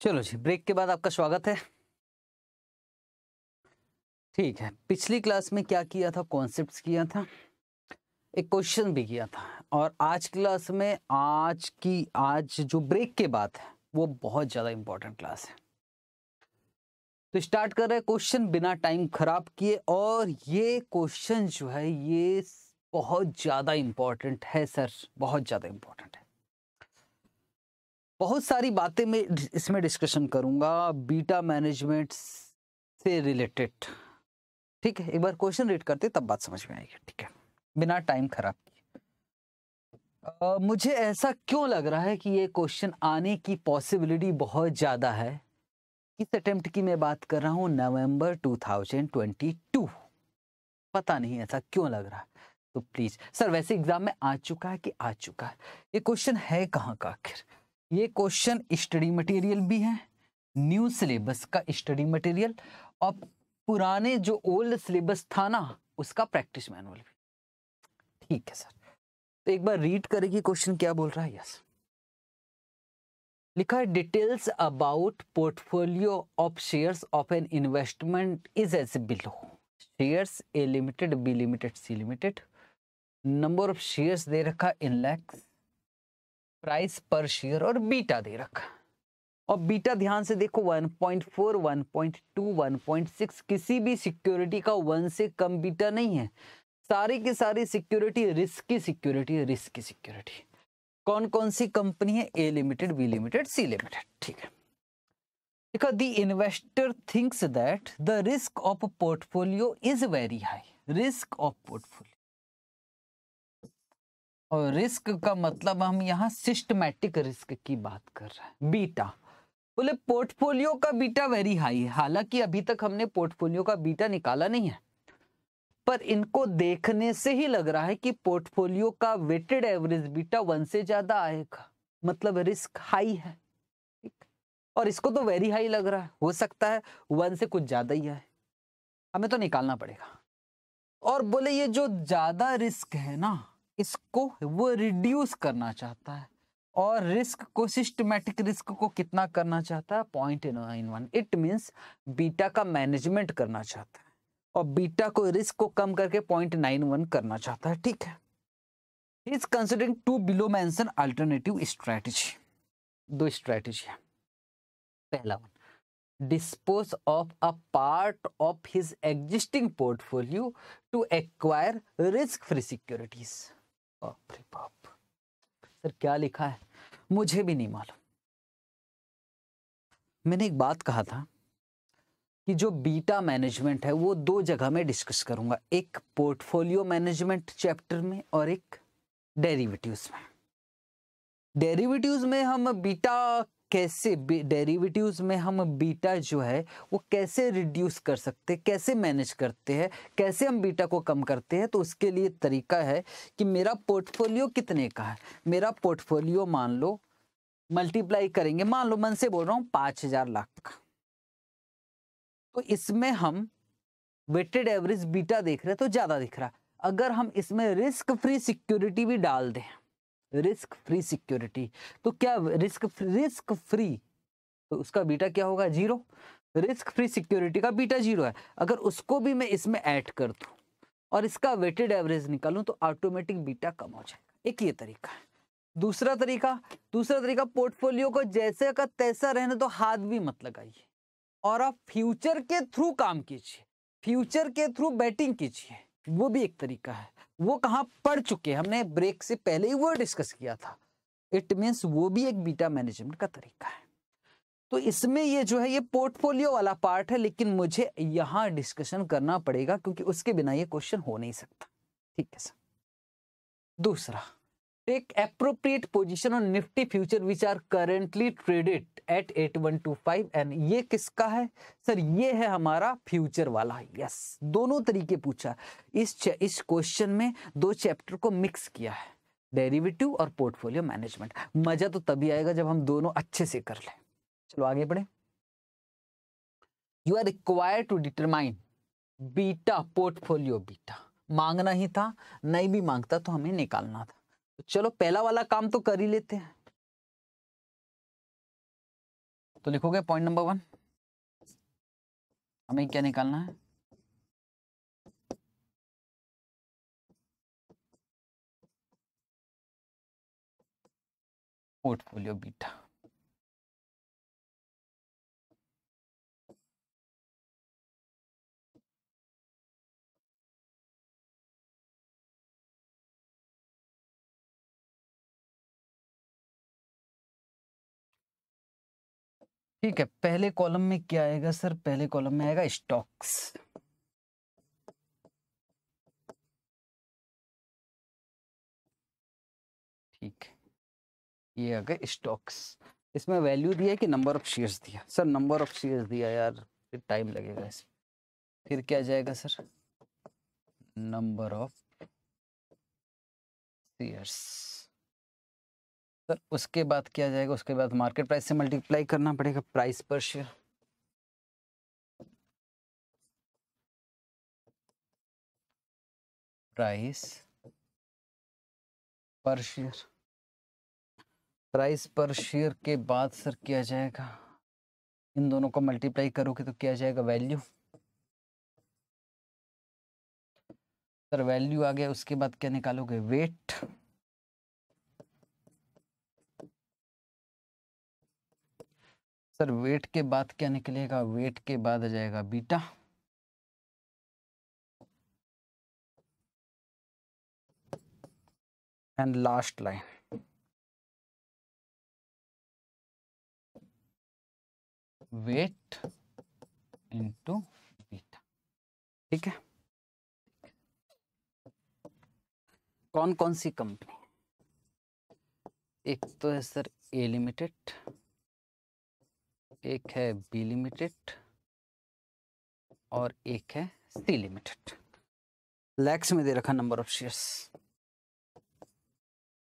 चलो जी ब्रेक के बाद आपका स्वागत है। ठीक है, पिछली क्लास में क्या किया था कॉन्सेप्ट्स किया था? एक क्वेश्चन भी किया था। और आज क्लास में आज की, आज जो ब्रेक के बाद है, वो बहुत ज़्यादा इंपॉर्टेंट क्लास है। तो स्टार्ट कर रहे क्वेश्चन बिना टाइम खराब किए और ये क्वेश्चन जो है, ये बहुत ज़्यादा इंपॉर्टेंट है सर बहुत ज़्यादा इंपॉर्टेंट है। बहुत सारी बातें मैं इसमें डिस्कशन करूँगा बीटा मैनेजमेंट से रिलेटेड ठीक है, एक बार क्वेश्चन रीड करते तब बात समझ में आएगी, ठीक है? बिना टाइम खराब किए। मुझे ऐसा क्यों लग रहा है कि ये क्वेश्चन आने की पॉसिबिलिटी बहुत ज़्यादा है? किस अटेम्प्ट की मैं बात कर रहा हूँ? नवंबर 2022 पता नहीं, ऐसा क्यों लग रहा? तो प्लीज़ सर वैसे एग्ज़ाम में आ चुका है कि आ चुका है? ये क्वेश्चन है कहाँ का आखिर? ये क्वेश्चन स्टडी मटेरियल भी है न्यू सिलेबस का स्टडी मटेरियल और पुराने जो ओल्ड सिलेबस था ना, उसका प्रैक्टिस मैनुअल भी। ठीक है सर तो एक बार रीड करेगी क्वेश्चन क्या बोल रहा है? यस लिखा है details about portfolio of shares of an investment is as below shares A limited B limited C limited number of shares दे रखा in lakhs price per share और बीटा दे रखा। और बीटा ध्यान से देखो 1.4, 1.2, 1.6 किसी भी सिक्योरिटी का वन से कम बीटा नहीं है। सारी की सारी सिक्योरिटी रिस्क की सिक्योरिटी रिस्क की सिक्योरिटी। कौन कौन सी कंपनी है? A limited B limited C limited ठीक है। देखो the investor thinks that the risk of portfolio is very high. Risk of portfolio. और रिस्क का मतलब हम यहाँ सिस्टमैटिक रिस्क की बात कर रहे हैं। बीटा। बोले, पोर्टफोलियो का बीटा वेरी हाई है। हालाँकि अभी तक हमने पोर्टफोलियो का बीटा निकाला नहीं है। पर इनको देखने से ही लग रहा है कि पोर्टफोलियो का वेटेड एवरेज बीटा वन से ज़्यादा आएगा। मतलब रिस्क हाई है। ठीक? और इसको तो वेरी हाई लग रहा है। हो सकता है वन से कुछ ज़्यादा ही आए। हमें तो निकालना पड़ेगा। और बोले, ये जो ज़्यादा रिस्क है ना इसको वो रिड्यूस करना चाहता है। और रिस्क को सिस्टमेटिक रिस्क को कितना करना चाहता है? Point nine one it means beta का मैनेजमेंट करना चाहता है। और बीटा को रिस्क को कम करके पॉइंट नाइन वन करना चाहता है। ठीक है? Is considering two below mention alternative strategy दो स्ट्रेटेजी है। पहला one dispose of a part of his existing portfolio to acquire risk free securities बाप रे बाप। सर, क्या लिखा है? मुझे भी नहीं मालूम। मैंने एक बात कहा था कि जो बीटा मैनेजमेंट है, वो दो जगह में डिस्कस करूँगा। एक पोर्टफोलियो मैनेजमेंट चैप्टर में और एक डेरिवेटिव्स में। डेरिवेटिव्स में हम बीटा कैसे डेरिवेटिव्स में हम बीटा जो है, वो कैसे रिड्यूस कर सकते हैं, कैसे मैनेज करते हैं, कैसे हम बीटा को कम करते हैं तो उसके लिए तरीका है कि मेरा पोर्टफोलियो कितने का है। मेरा पोर्टफोलियो मान लो मल्टीप्लाई करेंगे, मान लो मन से बोल रहा हूँ पाँच हज़ार लाख का। तो इसमें हम वेटेड एवरेज बीटा देख रहे हैं तो ज़्यादा दिख रहा अगर हम इसमें रिस्क फ्री सिक्योरिटी भी डाल दें रिस्क फ्री सिक्योरिटी। तो क्या रिस्क रिस्क फ्री तो उसका बीटा क्या होगा? ज़ीरो। रिस्क फ्री सिक्योरिटी का बीटा ज़ीरो है। अगर उसको भी मैं इसमें ऐड कर दूँ और इसका वेटेड एवरेज निकालूं तो ऑटोमेटिक बीटा कम हो जाएगा। एक ये तरीका है। दूसरा तरीका दूसरा तरीका, पोर्टफोलियो को जैसे का तैसा रहने तो हाथ भी मत लगाइए। और आप फ्यूचर के थ्रू काम कीजिए। फ्यूचर के थ्रू बैटिंग कीजिए। वो भी एक तरीका है। वो कहाँ पढ़ चुके हमने ब्रेक से पहले ही वो डिस्कस किया था। इट मीन्स वो भी एक बीटा मैनेजमेंट का तरीका है। तो इसमें ये जो है, ये पोर्टफोलियो वाला पार्ट है, लेकिन मुझे यहाँ डिस्कशन करना पड़ेगा, क्योंकि उसके बिना ये क्वेश्चन हो नहीं सकता। ठीक है सर दूसरा take appropriate position on Nifty future which are currently traded at at one two five and ये किसका है? सर ये है हमारा फ्यूचर वाला। यस दोनों तरीके पूछा। इस इस क्वेश्चन में दो चैप्टर को मिक्स किया है। डेरिवेटिव और पोर्टफोलियो मैनेजमेंट मज़ा तो तभी आएगा जब हम दोनों अच्छे से कर ले। चलो आगे बढ़े। You are require to determine beta portfolio beta मांगना ही था, नहीं भी माँगता तो हमें निकालना था। तो चलो पहला वाला काम तो कर ही लेते हैं। तो लिखोगे पॉइंट नंबर वन हमें क्या निकालना है? पोर्टफोलियो बीटा ठीक है, पहले कॉलम में क्या आएगा सर? पहले कॉलम में आएगा स्टॉक्स। ठीक ये आ गए स्टॉक्स। इसमें वैल्यू दिया कि नंबर ऑफ़ शेयर्स दिया? सर नंबर ऑफ़ शेयर्स दिया यार, फिर टाइम लगेगा इसमें फिर क्या जाएगा sir? Number of shares sir, उसके बाद क्या जाएगा? उसके बाद मार्केट प्राइस से मल्टीप्लाई करना पड़ेगा price per share price per share price per share के बाद, सर, किया जाएगा? इन दोनों को मल्टीप्लाई करोगे तो क्या जाएगा? वैल्यू सर वैल्यू आ गया, उसके बाद क्या निकालोगे? वेट सर, वेट के बाद क्या निकलेगा? वेट के बाद आ जाएगा beta. And last line weight into beta. ठीक है? कौन कौन सी कंपनी एक तो है सर ए लिमिटेड एक है बी लिमिटेड और एक है सी लिमिटेड लैक्स में दे रखा नंबर ऑफ़ शेयर्स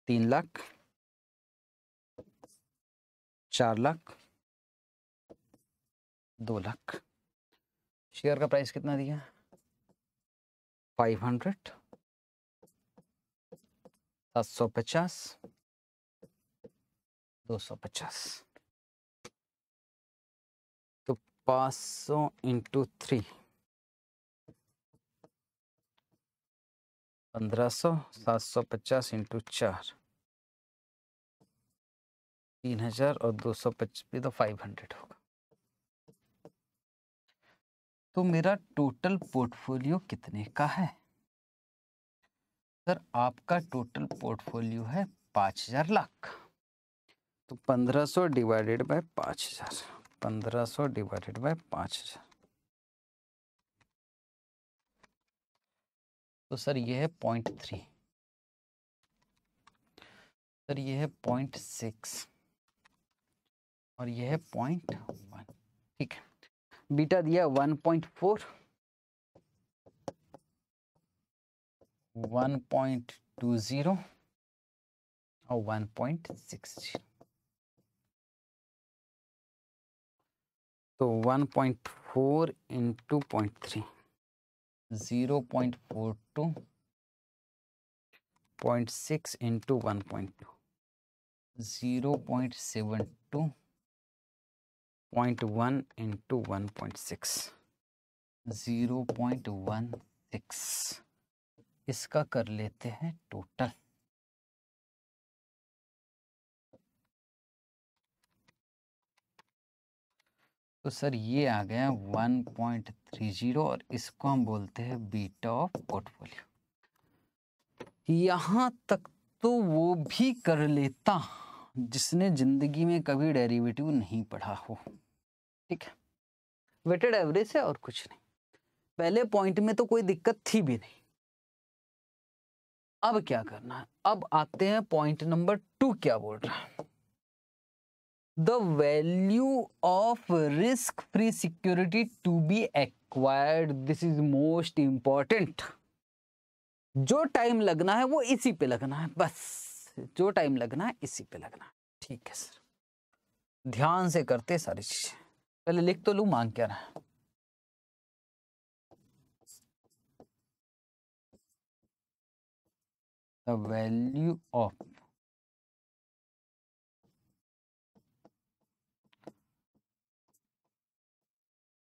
तीन लाख, चार लाख, दो लाख। शेयर का प्राइस कितना दिया? फाइव हंड्रेड सात सौ पचास, दो सौ पचास। पाँच सौ इंटू थ्री पंद्रह सौ सात सौ पचास इंटू चार तीन हज़ार और दो सौ पचास तो फाइव हंड्रेड होगा। तो मेरा टोटल पोर्टफोलियो कितने का है? सर, आपका टोटल पोर्टफोलियो है पाँच हज़ार लाख। तो पंद्रह सौ डिवाइडेड बाय पाँच हज़ार। पंद्रह सौ डिवाइडेड बाय पाँच। हज़ार तो सर ये है पॉइंट थ्री। सर ये है पॉइंट सिक्स। और ये है पॉइंट वन। ठीक है। बीटा दिया one point four. One point two zero और वन पॉइंट सिक्स ज़ीरो। तो one point four into point three zero point four two point six into one point two zero point seven two point one into one point six zero point one six इसका कर लेते हैं total तो sir ये आ गया one point three zero और इसको हम बोलते हैं बीटा ऑफ़ पोर्टफोलियो। यहाँ तक तो वो भी कर लेता जिसने ज़िंदगी में कभी डेरिवेटिव नहीं पढ़ा हो। ठीक है? वेटेड एवरेज है और कुछ नहीं। पहले पॉइंट में तो कोई दिक्कत थी भी नहीं। अब क्या करना है? अब आते हैं पॉइंट नंबर टू क्या बोल रहा है? The value of risk free security to be acquired, this is most important जो टाइम लगना है वो इसी पे लगना है, बस। जो टाइम लगना है इसी पे लगना है। ठीक है सर। ध्यान से करते सारी चीज़ें। पहले लिख तो लू, मांग क्या रहा value of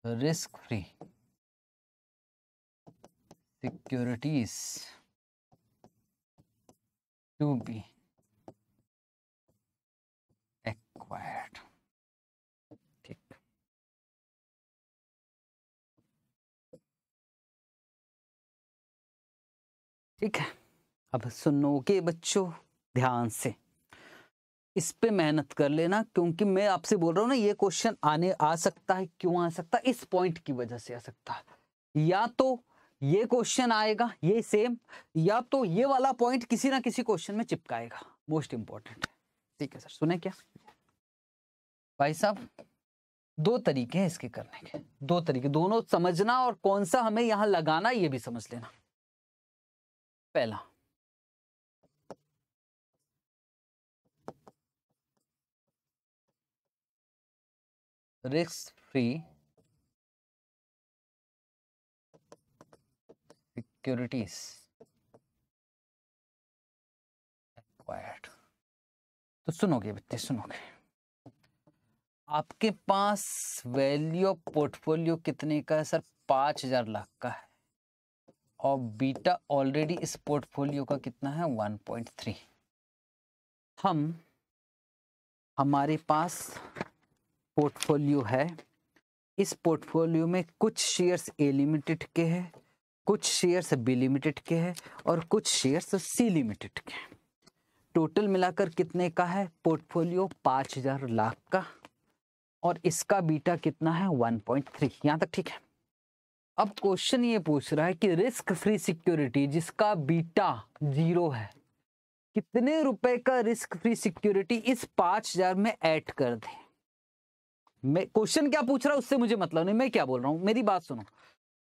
risk free securities to be acquired ठीक ठीक है। अब सुनोगे बच्चों ध्यान से। इस पे मेहनत कर लेना, क्योंकि मैं आपसे बोल रहा हूँ ना, ये क्वेश्चन आने आ सकता है, क्यों आ सकता? है इस पॉइंट की वजह से आ सकता है। या तो ये क्वेश्चन आएगा, ये सेम या तो ये वाला पॉइंट किसी ना किसी क्वेश्चन में चिपकाएगा। मोस्ट इंपॉर्टेंट है। ठीक है सर, सुने क्या? भाई साहब, दो तरीके हैं इसके करने के। दो तरीके, दोनों समझना और कौन सा हमें यहाँ लगाना, ये भी समझ लेना। पहला रिस्क फ्री सिक्योरिटीज एक्वायर्ड तो सुनोगे बच्चे सुनोगे। आपके पास वैल्यू पोर्टफोलियो कितने का है, सर? पाँच हज़ार लाख का है। और बीटा ऑलरेडी इस पोर्टफोलियो का कितना है? वन पॉइंट थ्री हम, हमारे पास पोर्टफोलियो है। इस पोर्टफोलियो में कुछ शेयर्स ए लिमिटेड के हैं, कुछ शेयर्स बी लिमिटेड के हैं और कुछ शेयर्स सी लिमिटेड के हैं। टोटल मिलाकर कितने का है? पोर्टफोलियो पाँच हज़ार लाख का और इसका बीटा कितना है? One point three. यहाँ तक ठीक है। अब क्वेश्चन ये पूछ रहा है कि रिस्क फ्री सिक्योरिटी जिसका बीटा ज़ीरो है, कितने रुपए का रिस्क फ्री सिक्योरिटी इस पाँच हज़ार में ऐड कर दें? मैं क्वेश्चन क्या पूछ रहा हूँ, उससे मुझे मतलब नहीं, मैं क्या बोल रहा हूँ? मेरी बात सुनो।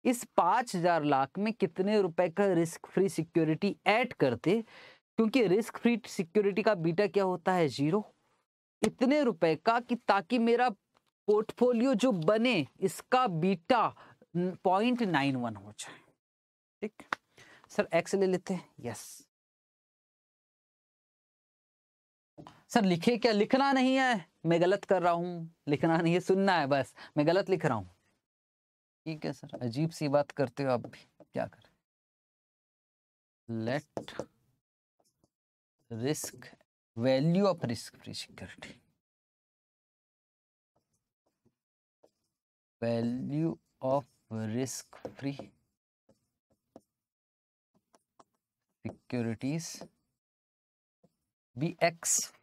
इस पाँच हज़ार लाख में कितने रुपए का रिस्क फ्री सिक्योरिटी ऐड करते? क्योंकि रिस्क फ्री सिक्योरिटी का बीटा क्या होता है? ज़ीरो इतने रुपए का कि ताकि मेरा पोर्टफोलियो जो बने, इसका बीटा पॉइंट नाइन वन हो जाए। ठीक? सर एक्स ले लेते हैं। यस सर लिखे क्या? लिखना नहीं है। मैं गलत कर रहा हूँ। लिखना नहीं है, सुनना है बस। मैं गलत लिख रहा हूँ। ठीक है सर, अजीब सी बात करते हो आप भी। क्या कर? Let risk value of risk free security value of risk free free be bx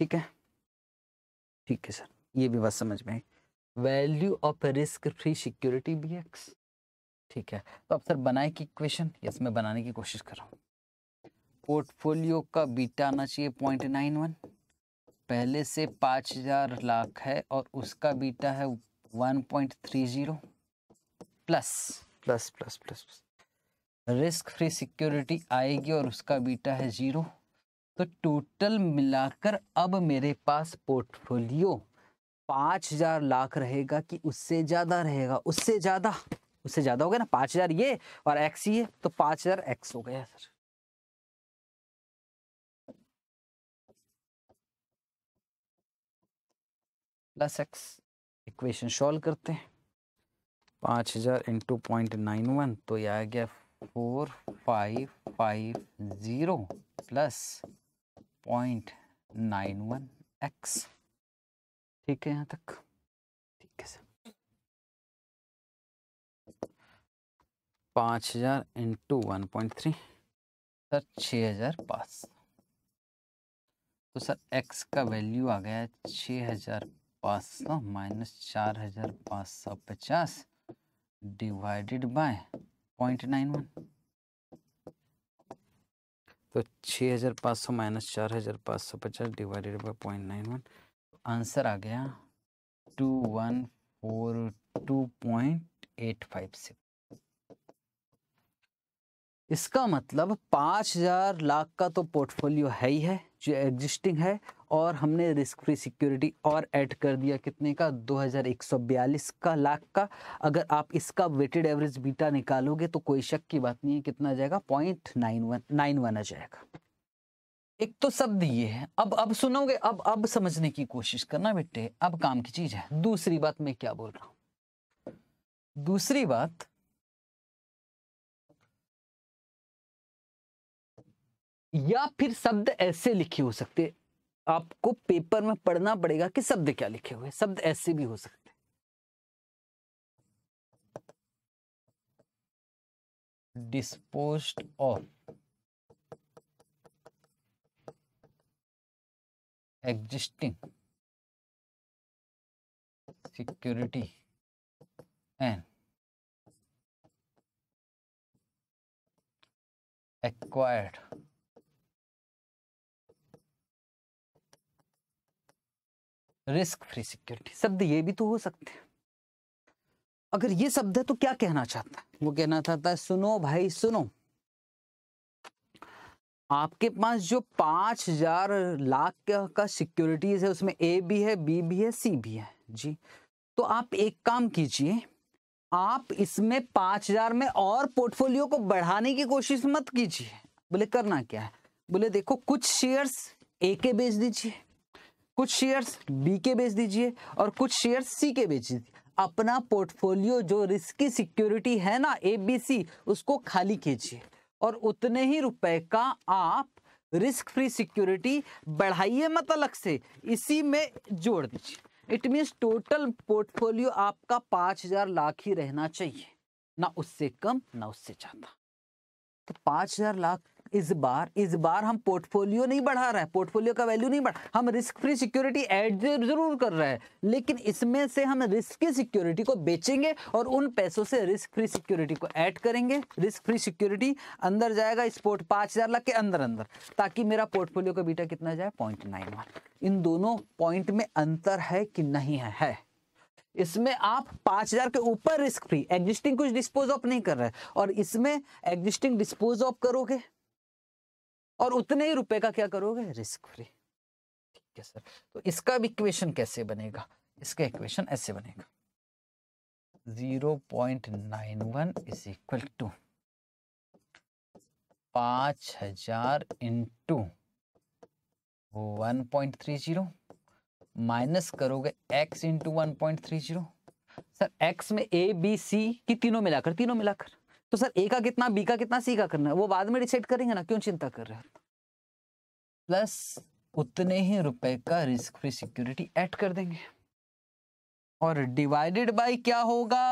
ठीक है? ठीक है सर ये भी बात समझ में value of risk free security be x. ठीक है तो अब सर बनाए की इक्वेशन? यस मैं बनाने की कोशिश कर रहा हूँ। पोर्टफोलियो का बीटा आना चाहिए पॉइंट नाइन वन। पहले से पाँच हज़ार लाख है और उसका बीटा है one point three zero. Plus plus plus plus. Risk free security आएगी और उसका बीटा है ज़ीरो। तो टोटल मिलाकर अब मेरे पास पोर्टफोलियो पाँच हज़ार लाख रहेगा कि उससे ज़्यादा रहेगा, उससे ज़्यादा उससे ज़्यादा हो गया ना? पाँच हज़ार ये और एक्स ये तो पाँच हज़ार एक्स हो गया sir. Plus x equation solve करते हैं। पाँच हज़ार इंटू पॉइंट नाइन वन तो ये आ गया four five five zero plus point nine one x ठीक है यहाँ तक? ठीक है सर। पाँच हज़ार into one point three sir छः हज़ार पाँच तो सर एक्स का वैल्यू आ गया छः हज़ार पाँच सौ माइनस चार हज़ार पाँच सौ पचास divided by point nine one तो छः हज़ार पाँच सौ माइनस चार हज़ार पाँच सौ पचास divided by point nine one. Answer आ गया two one four two point eight five six. इसका मतलब पाँच हज़ार लाख का तो पोर्टफोलियो है ही है, जो एग्जिस्टिंग है। और हमने रिस्क फ्री सिक्योरिटी और ऐड कर दिया कितने का? 2142 का लाख का। अगर आप इसका वेटेड एवरेज बीटा निकालोगे तो कोई शक की बात नहीं है कितना आ जाएगा पॉइंट नाइन वन नाइन आ जाएगा। एक तो शब्द ये है, अब अब सुनोगे, अब अब समझने की कोशिश करना बेटे, अब काम की चीज़ है। दूसरी बात मैं क्या बोल रहा हूँ? दूसरी बात, या फिर शब्द ऐसे लिखे हो सकते आपको पेपर में पढ़ना पड़ेगा कि शब्द क्या लिखे हुए शब्द ऐसे भी हो सकते dispose of existing security and acquired. Risk free security, शब्द ये भी तो हो सकते हैं। अगर ये शब्द है तो क्या कहना चाहता है? वो कहना चाहता है, सुनो भाई, सुनो। आपके पास जो पाँच हज़ार लाख का सिक्योरिटीज है, उसमें ए भी है, बी भी है, सी भी है, जी। तो आप एक काम कीजिए, आप इसमें पाँच हज़ार में और पोर्टफोलियो को बढ़ाने की कोशिश मत कीजिए। बोले, करना क्या है? बोले, देखो, कुछ शेयर्स ए के बेच दीजिए। कुछ शेयर्स बी के बेच दीजिए और कुछ शेयर्स सी के बेच दीजिए। अपना पोर्टफोलियो जो रिस्की सिक्योरिटी है ना ए बी सी उसको खाली कीजिए। और उतने ही रुपए का आप रिस्क फ्री सिक्योरिटी बढ़ाइए मत अलग से, इसी में जोड़ दीजिए। इट मीन्स टोटल पोर्टफोलियो आपका पाँच हज़ार लाख ही रहना चाहिए। ना उससे कम, ना उससे ज़्यादा। तो पाँच हज़ार लाख इस बार इस बार हम पोर्टफोलियो नहीं बढ़ा रहे हैं पोर्टफोलियो का वैल्यू नहीं बढ़ा हम रिस्क फ्री सिक्योरिटी ऐड ज़रूर कर रहे हैं लेकिन इसमें से हम रिस्क की सिक्योरिटी को बेचेंगे और उन पैसों से रिस्क फ्री सिक्योरिटी को ऐड करेंगे रिस्क फ्री सिक्योरिटी अंदर जाएगा इस पोर्ट पाँच हज़ार लाख के अंदर अंदर ताकि मेरा पोर्टफोलियो का बीटा कितना जाए पॉइंट नाइन वन इन दोनों पॉइंट में अंतर है कि नहीं है, है। इसमें आप पाँच हज़ार के ऊपर रिस्क फ्री एग्जिस्टिंग कुछ डिस्पोज ऑफ़ नहीं कर रहे और इसमें एग्जिस्टिंग डिस्पोज ऑफ़ करोगे और उतने ही रुपए का क्या करोगे? रिस्क फ्री ठीक है सर। तो इसका भी इक्वेशन कैसे बनेगा? इसका इक्वेशन ऐसे बनेगा। Zero point nine one is equal to पाँच हज़ार into one point three zero minus करोगे x into one point three zero. Sir, x में ए बी सी की तीनों मिलाकर तीनों मिलाकर। तो सर ए का कितना बी का कितना सी का करना है? वो बाद में डिसाइड करेंगे ना, क्यों चिंता कर रहे हो? प्लस उतने ही रुपए का रिस्क फ्री सिक्योरिटी ऐड कर देंगे। और डिवाइडेड बाय क्या होगा?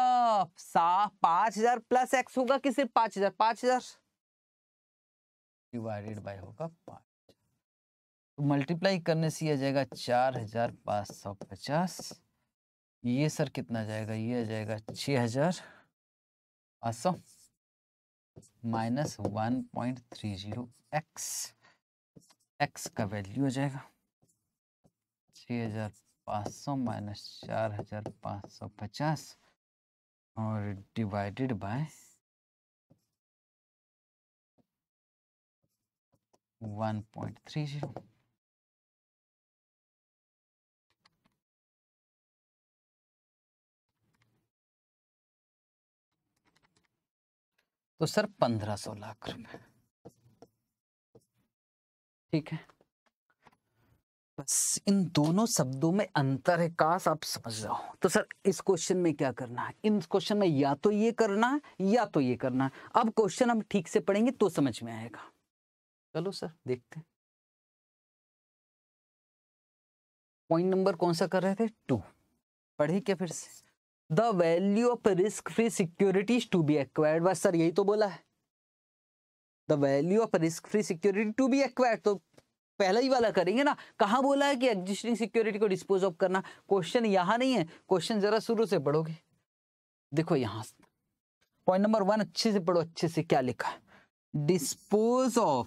पाँच हज़ार प्लस एक्स होगा कि सिर्फ़ पाँच हज़ार? पाँच हज़ार। डिवाइडेड बाय होगा पाँच। तो मल्टीप्लाई करने से आ जाएगा चार हज़ार पाँच सौ पचास। ये सर कितना जाएगा? ये आ जाएगा छ हज़ार पाँच सौ। Minus one point three zero x. X का वैल्यू हो जाएगा। छ हज़ार पाँच सौ माइनस चार हज़ार पाँच सौ पचास और divided by one point three zero. तो सर पंद्रह सौ लाख रुपए। ठीक है? बस इन दोनों शब्दों में अंतर है काश आप समझ जाओ। तो सर, इस क्वेश्चन में क्या करना है? इन क्वेश्चन में या तो ये करना है या तो ये करना है। अब क्वेश्चन हम ठीक से पढ़ेंगे तो समझ में आएगा। चलो सर, देखते हैं। पॉइंट नंबर कौन सा कर रहे थे? टू। पढ़े क्या फिर से? The value of risk free securities to be acquired. बस सर, यही तो बोला है। The value of risk free security to be acquired. तो पहला ही वाला करेंगे ना, कहा बोला है कि एग्जिस्टिंग सिक्योरिटी को डिस्पोज ऑफ़ करना? क्वेश्चन यहाँ नहीं है। क्वेश्चन जरा शुरू से पढ़ोगे। देखो यहाँ पॉइंट नंबर वन अच्छे से पढ़ो, अच्छे से क्या लिखा dispose of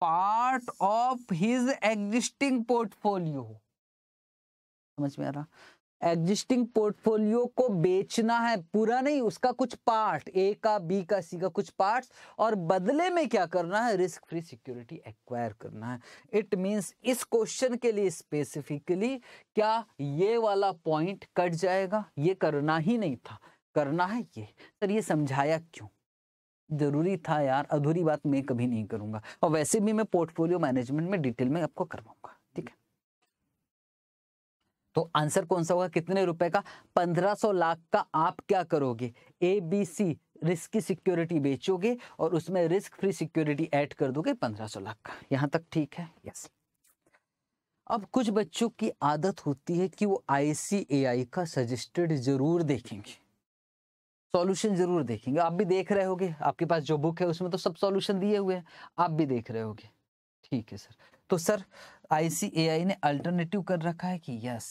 part of his existing portfolio समझ में आ रहा? एग्जिस्टिंग पोर्टफोलियो को बेचना है। पूरा नहीं, उसका कुछ पार्ट ए का बी का सी का कुछ पार्ट्स, और बदले में क्या करना है? रिस्क फ्री सिक्योरिटी एक्वायर करना है। इट मींस इस क्वेश्चन के लिए स्पेसिफिकली क्या ये वाला पॉइंट कट जाएगा? ये करना ही नहीं था। करना है ये। सर, ये समझाया क्यों? ज़रूरी था यार, अधूरी बात मैं कभी नहीं करूँगा। और वैसे भी मैं पोर्टफोलियो मैनेजमेंट में डिटेल में आपको करवाऊँगा, ठीक है? तो आंसर कौन सा होगा? कितने रुपए का? 1500 लाख का आप क्या करोगे? ए बी सी रिस्क की सिक्योरिटी बेचोगे और उसमें रिस्क फ्री सिक्योरिटी ऐड कर दोगे 1500 लाख का। यहाँ तक ठीक है? यस अब कुछ बच्चों की आदत होती है कि वो आईसीएआई का सजेस्टेड ज़रूर देखेंगे। सॉल्यूशन ज़रूर देखेंगे। आप भी देख रहे होगे, आपके पास जो बुक है उसमें तो सब सॉल्यूशन दिए हुए हैं। आप भी देख रहे होगे। ठीक है सर तो सर आईसीएआई ने अल्टरनेटिव कर रखा है कि यस।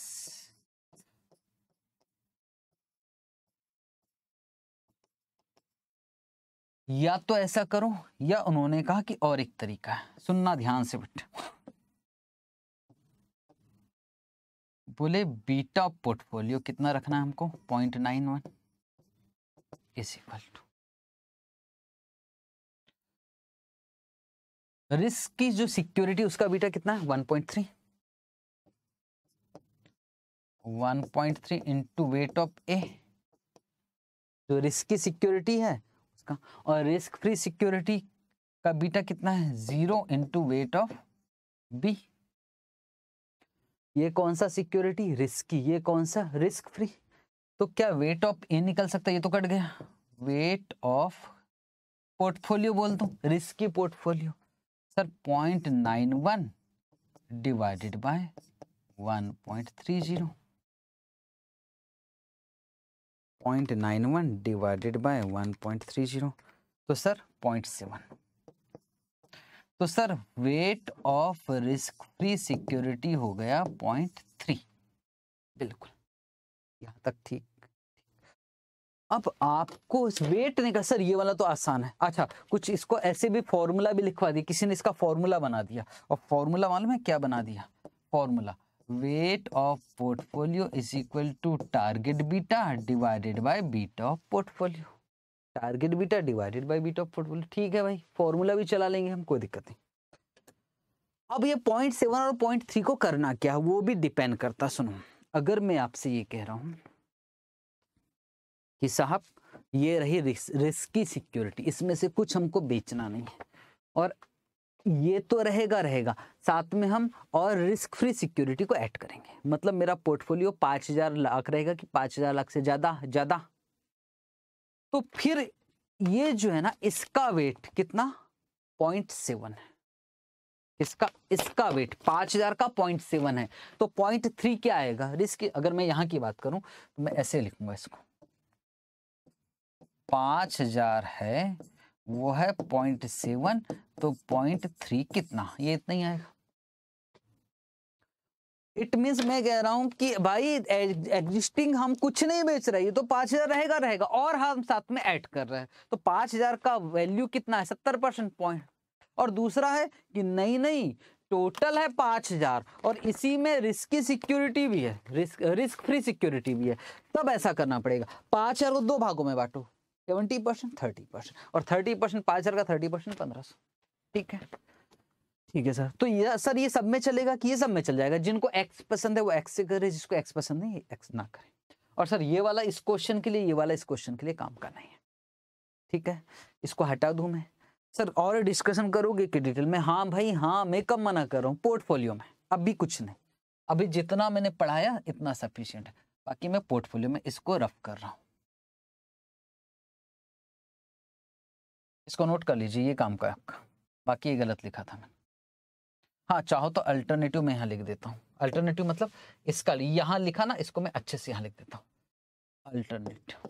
या तो ऐसा करो, या उन्होंने कहा कि और एक तरीका है। सुनना ध्यान से बट। बोले, बीटा पोर्टफोलियो कितना रखना है हमको? Point nine one. Is equal to risk की जो सिक्योरिटी उसका बीटा कितना है? One point three one point three into weight of A जो रिस्क की सिक्योरिटी है, उसका। और रिस्क फ्री सिक्योरिटी का बीटा कितना है? Zero into weight of B ये कौन सा सिक्योरिटी रिस्क ये कौन सा? रिस्क फ्री तो क्या वेट ऑफ़ ए निकल सकता है? ये तो कट गया। वेट ऑफ़ पोर्टफोलियो बोल दो। रिस्क की portfolio sir, point nine one divided by one point three zero. Point nine one divided by one point three zero. तो सर, पॉइंट सेवन। तो sir weight of risk free security हो गया point three. बिल्कुल। यहाँ तक ठीक। अब आपको वेट निकाल सर ये वाला तो आसान है। अच्छा कुछ इसको ऐसे भी फॉर्मूला भी लिखवा दिया। किसी ने इसका फॉर्मूला बना दिया। और फॉर्मूला मालूम है क्या बना दिया? Formula. Weight of portfolio is equal to target beta divided by beta of portfolio. Target beta divided by beta of portfolio. ठीक है भाई, फॉर्मूला भी चला लेंगे हम, कोई दिक्कत नहीं। अब ये पॉइंट सेवन और पॉइंट थ्री को करना क्या? है वो भी डिपेंड करता, सुनो। अगर मैं आपसे ये कह रहा हूँ कि साहब ये रही रिस्क, रिस्क सिक्योरिटी इसमें से कुछ हमको बेचना नहीं है। और ये तो रहेगा रहेगा। साथ में हम और रिस्क फ्री सिक्योरिटी को ऐड करेंगे। मतलब मेरा पोर्टफोलियो पाँच हज़ार लाख रहेगा कि पाँच हज़ार लाख से ज़्यादा ज़्यादा। तो फिर ये जो है ना इसका वेट कितना? पॉइंट सेवन है। इसका इसका वेट पाँच हज़ार का पॉइंट सेवन है। तो पॉइंट थ्री क्या आएगा? रिस्क अगर मैं यहाँ की बात करूँ तो मैं ऐसे लिखूँगा इसको। पाँच हज़ार है, वो है पॉइंट सेवन तो पॉइंट थ्री कितना? ये इतना ही आएगा। इट मीन्स मैं कह रहा हूँ कि भाई एग्जिस्टिंग हम कुछ नहीं बेच रहे, ये तो पाँच हज़ार रहेगा रहेगा, और हम साथ में ऐड कर रहे हैं। तो पाँच हज़ार का वैल्यू कितना है? सत्तर परसेंट पॉइंट और दूसरा है कि नहीं नहीं टोटल है पाँच हज़ार, और इसी में रिस्क सिक्योरिटी भी है रिस्क रिस्क फ्री सिक्योरिटी भी है। तब ऐसा करना पड़ेगा। पाँच हज़ार को दो भागों में बांटो। सेवेंटी परसेंट, थर्टी परसेंट और थर्टी परसेंट पाँच हज़ार का थर्टी परसेंट, पंद्रह सौ। ठीक है? ठीक है, सर। तो ये, सर, ये सब में चलेगा कि ये सब में चल जाएगा? जिनको एक्स पसंद है वो एक्स से करे, जिसको एक्स पसंद नहीं एक्स ना करे। और सर, ये वाला इस क्वेश्चन के लिए, ये वाला इस क्वेश्चन के लिए काम का नहीं है। ठीक है? इसको हटा दूँ मैं। सर, और डिस्कशन करोगे कि डिटेल में? हाँ भाई हाँ मैं कब मना कर रहा हूँ पोर्टफोलियो में। अभी कुछ नहीं। अभी जितना मैंने पढ़ाया, इतना सफिशियंट है। बाकी मैं पोर्टफोलियो में इसको रफ कर रहा हूँ। इसको नोट कर लीजिए, ये काम का है आपका बाकी ये गलत लिखा था मैंने। हाँ चाहो तो अल्टरनेटिव मैं यहाँ लिख देता हूँ। अल्टरनेटिव मतलब इसका यहाँ लिखा ना, इसको मैं अच्छे से यहाँ लिख देता हूँ। Alternative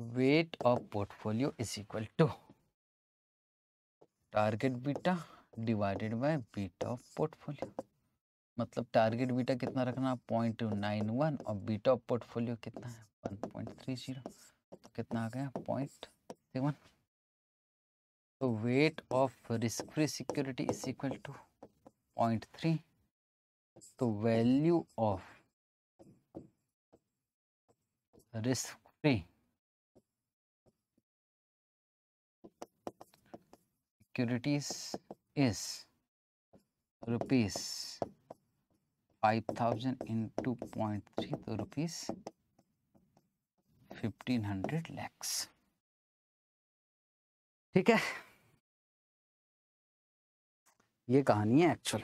weight of portfolio is equal to target beta divided by beta of portfolio मतलब टारगेट बीटा कितना रखना? पॉइंट नाइन वन और बीटा ऑफ़ पोर्टफोलियो कितना है? वन पॉइंट थ्री ज़ीरो कितना आ गया? पॉइंट सेवन तो weight of risk free security is equal to point three तो value of risk free securities is thousand into point three तो rupees fifteen hundred lakhs ठीक है? ये कहानी है एक्चुअल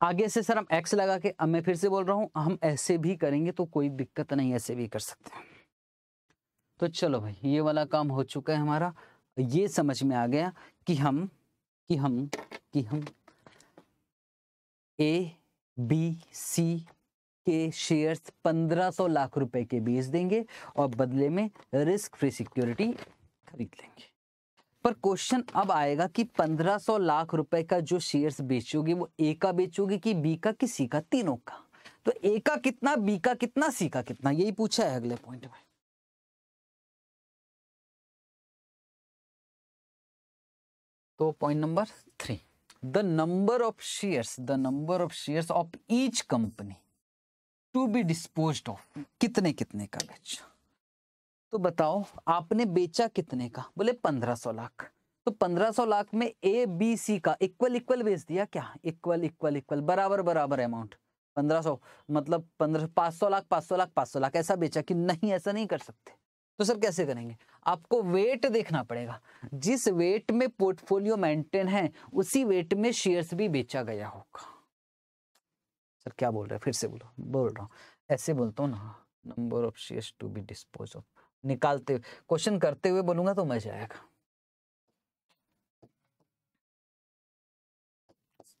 आगे से सर हम एक्स लगा के, अब मैं फिर से बोल रहा हूँ, हम ऐसे भी करेंगे तो कोई दिक्कत नहीं, ऐसे भी कर सकते हैं। तो चलो भाई, ये वाला काम हो चुका है हमारा। ये समझ में आ गया कि हम कि हम कि हम ए बी सी के शेयर्स 1500 लाख रुपए के बेच देंगे और बदले में रिस्क फ्री सिक्योरिटी खरीद लेंगे। पर क्वेश्चन अब आएगा कि 1500 लाख रुपए का जो शेयर्स बेचोगे, वो ए का बेचोगे कि बी का, कि सी का? तीनों का। तो ए का कितना बी का कितना सी का कितना? यही पूछा है अगले पॉइंट में। तो point number three the number of shares the number of shares of each company to be dispose of कितने कितने का बेचा? तो बताओ, आपने बेचा कितने का? बोले पंद्रह सौ लाख। तो पंद्रह सौ लाख में ए बी सी का इक्वल इक्वल बेच दिया क्या? इक्वल इक्वल इक्वल बराबर बराबर अमाउंट पंद्रह सौ मतलब पंद्रह, पाँच सौ लाख, पाँच सौ लाख, पाँच सौ लाख ऐसा बेचा कि नहीं, ऐसा नहीं कर सकते। तो सर कैसे करेंगे? आपको वेट देखना पड़ेगा। जिस वेट में पोर्टफोलियो मेंटेन है, उसी वेट में शेयर्स भी बेचा गया होगा। सर क्या बोल रहे फिर से बोलो। बोल रहा हूँ। ऐसे बोलता हूँ ना number of shares to be dispose of निकालते क्वेश्चन करते हुए बोलूँगा तो मज़ा आएगा।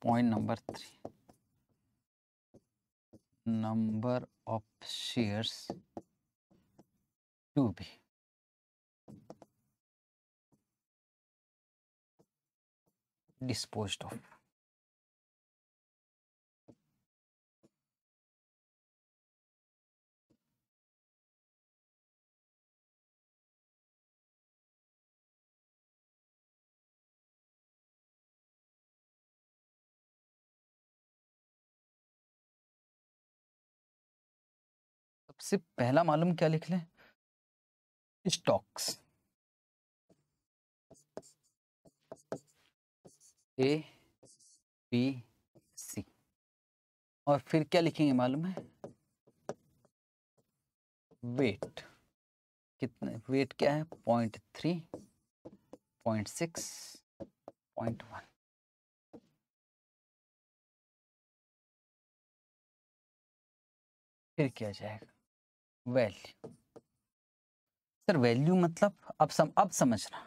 Point number three number of shares to be disposed of. सबसे पहला मालूम क्या लिख लें? स्टॉक्स। A, B, C. और फिर क्या लिखेंगे मालूम है? वेट। कितने, वेट क्या है? Point three, point six, point one. फिर क्या जाएगा। वैल्यू सर, वैल्यू मतलब अब सम, अब समझना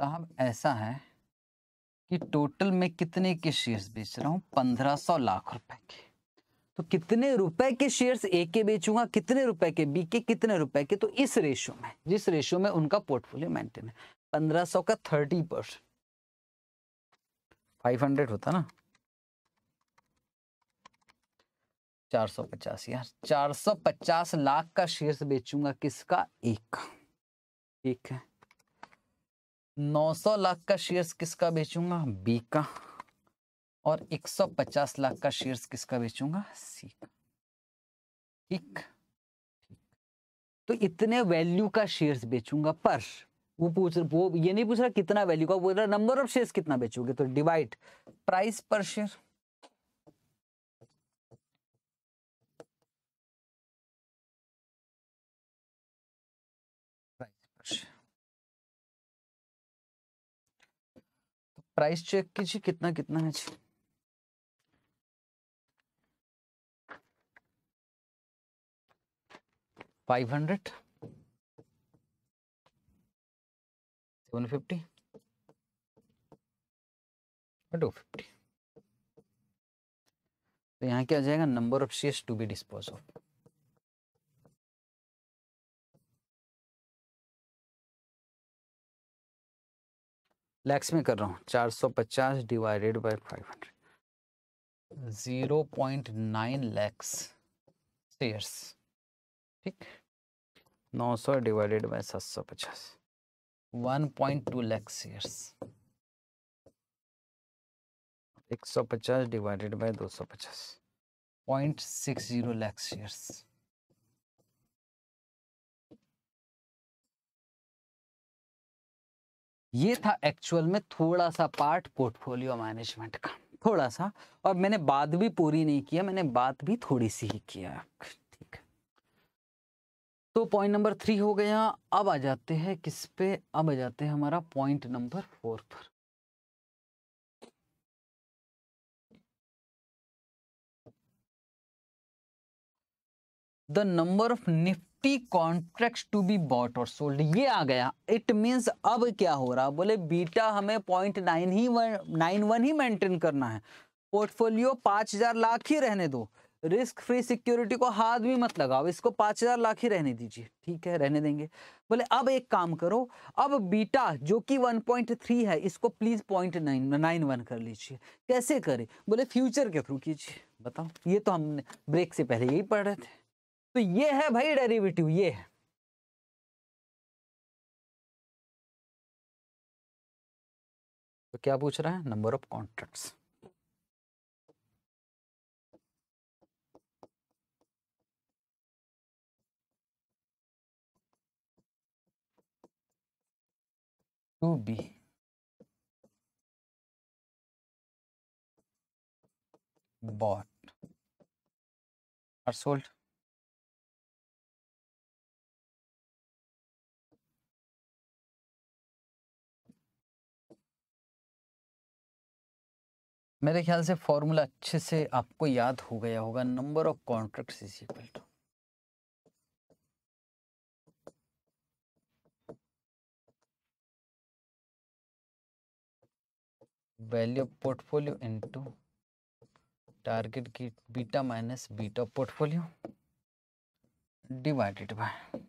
साहब, ऐसा है कि टोटल में कितने के शेयर्स बेच रहा हूँ? पंद्रह सौ लाख रुपए के। तो कितने रुपए के शेयर्स ए के बेचूँगा, कितने रुपए के बी के, कितने रुपए के? तो इस रेशियो में, जिस रेशियो में उनका पोर्टफोलियो मेंटेन है। पंद्रह सौ का थर्टी परसेंट। फाइव हंड्रेड होता ना? चार सौ पचास, यार। चार सौ पचास लाख का शेयर्स बेचूँगा किसका? एक का। एक है। नौ सौ लाख का शेयर्स किसका बेचूँगा? बी का। और एक सौ पचास लाख का शेयर्स किसका बेचूँगा? सी का। ठीक। ठीक तो इतने वैल्यू का शेयर्स बेचूँगा पर वो पूछ वो ये नहीं पूछ रहा कितना वैल्यू का बोल रहा नंबर ऑफ़ शेयर्स कितना बेचोगे? तो डिवाइड प्राइस पर शेयर प्राइस चेक कीजिए, कितना कितना है जी? Five hundred seven fifty two fifty तो यहाँ क्या आ जाएगा? Number of shares to be dispose of lakhs में कर रहा हूँ। चार सौ पचास divided by five hundred zero point nine lakhs shares ठीक? नौ सौ डिवाइडेड बाई सात सौ पचास। One point two lakhs shares एक सौ पचास डिवाइडेड बाई दो सौ पचास। Point six zero lakhs shares ये था एक्चुअल में थोड़ा सा पार्ट पोर्टफोलियो मैनेजमेंट का, थोड़ा सा। और मैंने बात भी पूरी नहीं किया, मैंने बात भी थोड़ी सी ही किया। ठीक है। तो पॉइंट नंबर थ्री हो गया। अब आ जाते हैं किस पे? अब आ जाते हैं हमारा पॉइंट नंबर फोर पर। The number of Nifty contract to be bought और सोल्ड ये आ गया। इट मीन्स अब क्या हो रहा? बोले बीटा हमें पॉइंट नाइन ही नाइन वन ही मेंटेन करना है। पोर्टफोलियो पाँच हज़ार लाख ही रहने दो। रिस्क फ्री सिक्योरिटी को हाथ भी मत लगाओ। इसको पाँच हज़ार लाख ही रहने दीजिए। ठीक है, रहने देंगे। बोले, अब एक काम करो। अब बीटा जो कि 1.3 है, इसको please point nine nine one कर लीजिए। कैसे करें? बोले फ्यूचर के थ्रू कीजिए। बताओ। ये तो हमने ब्रेक से पहले यही पढ़ रहे थे। तो ये है भाई डेरिवेटिव, ये है। तो क्या पूछ रहा है? Number of contracts to be bought. Or sold. मेरे ख्याल से फॉर्मूला अच्छे से आपको याद हो गया होगा। Number of contract is equal to. Value of portfolio into target की beta minus beta portfolio divided by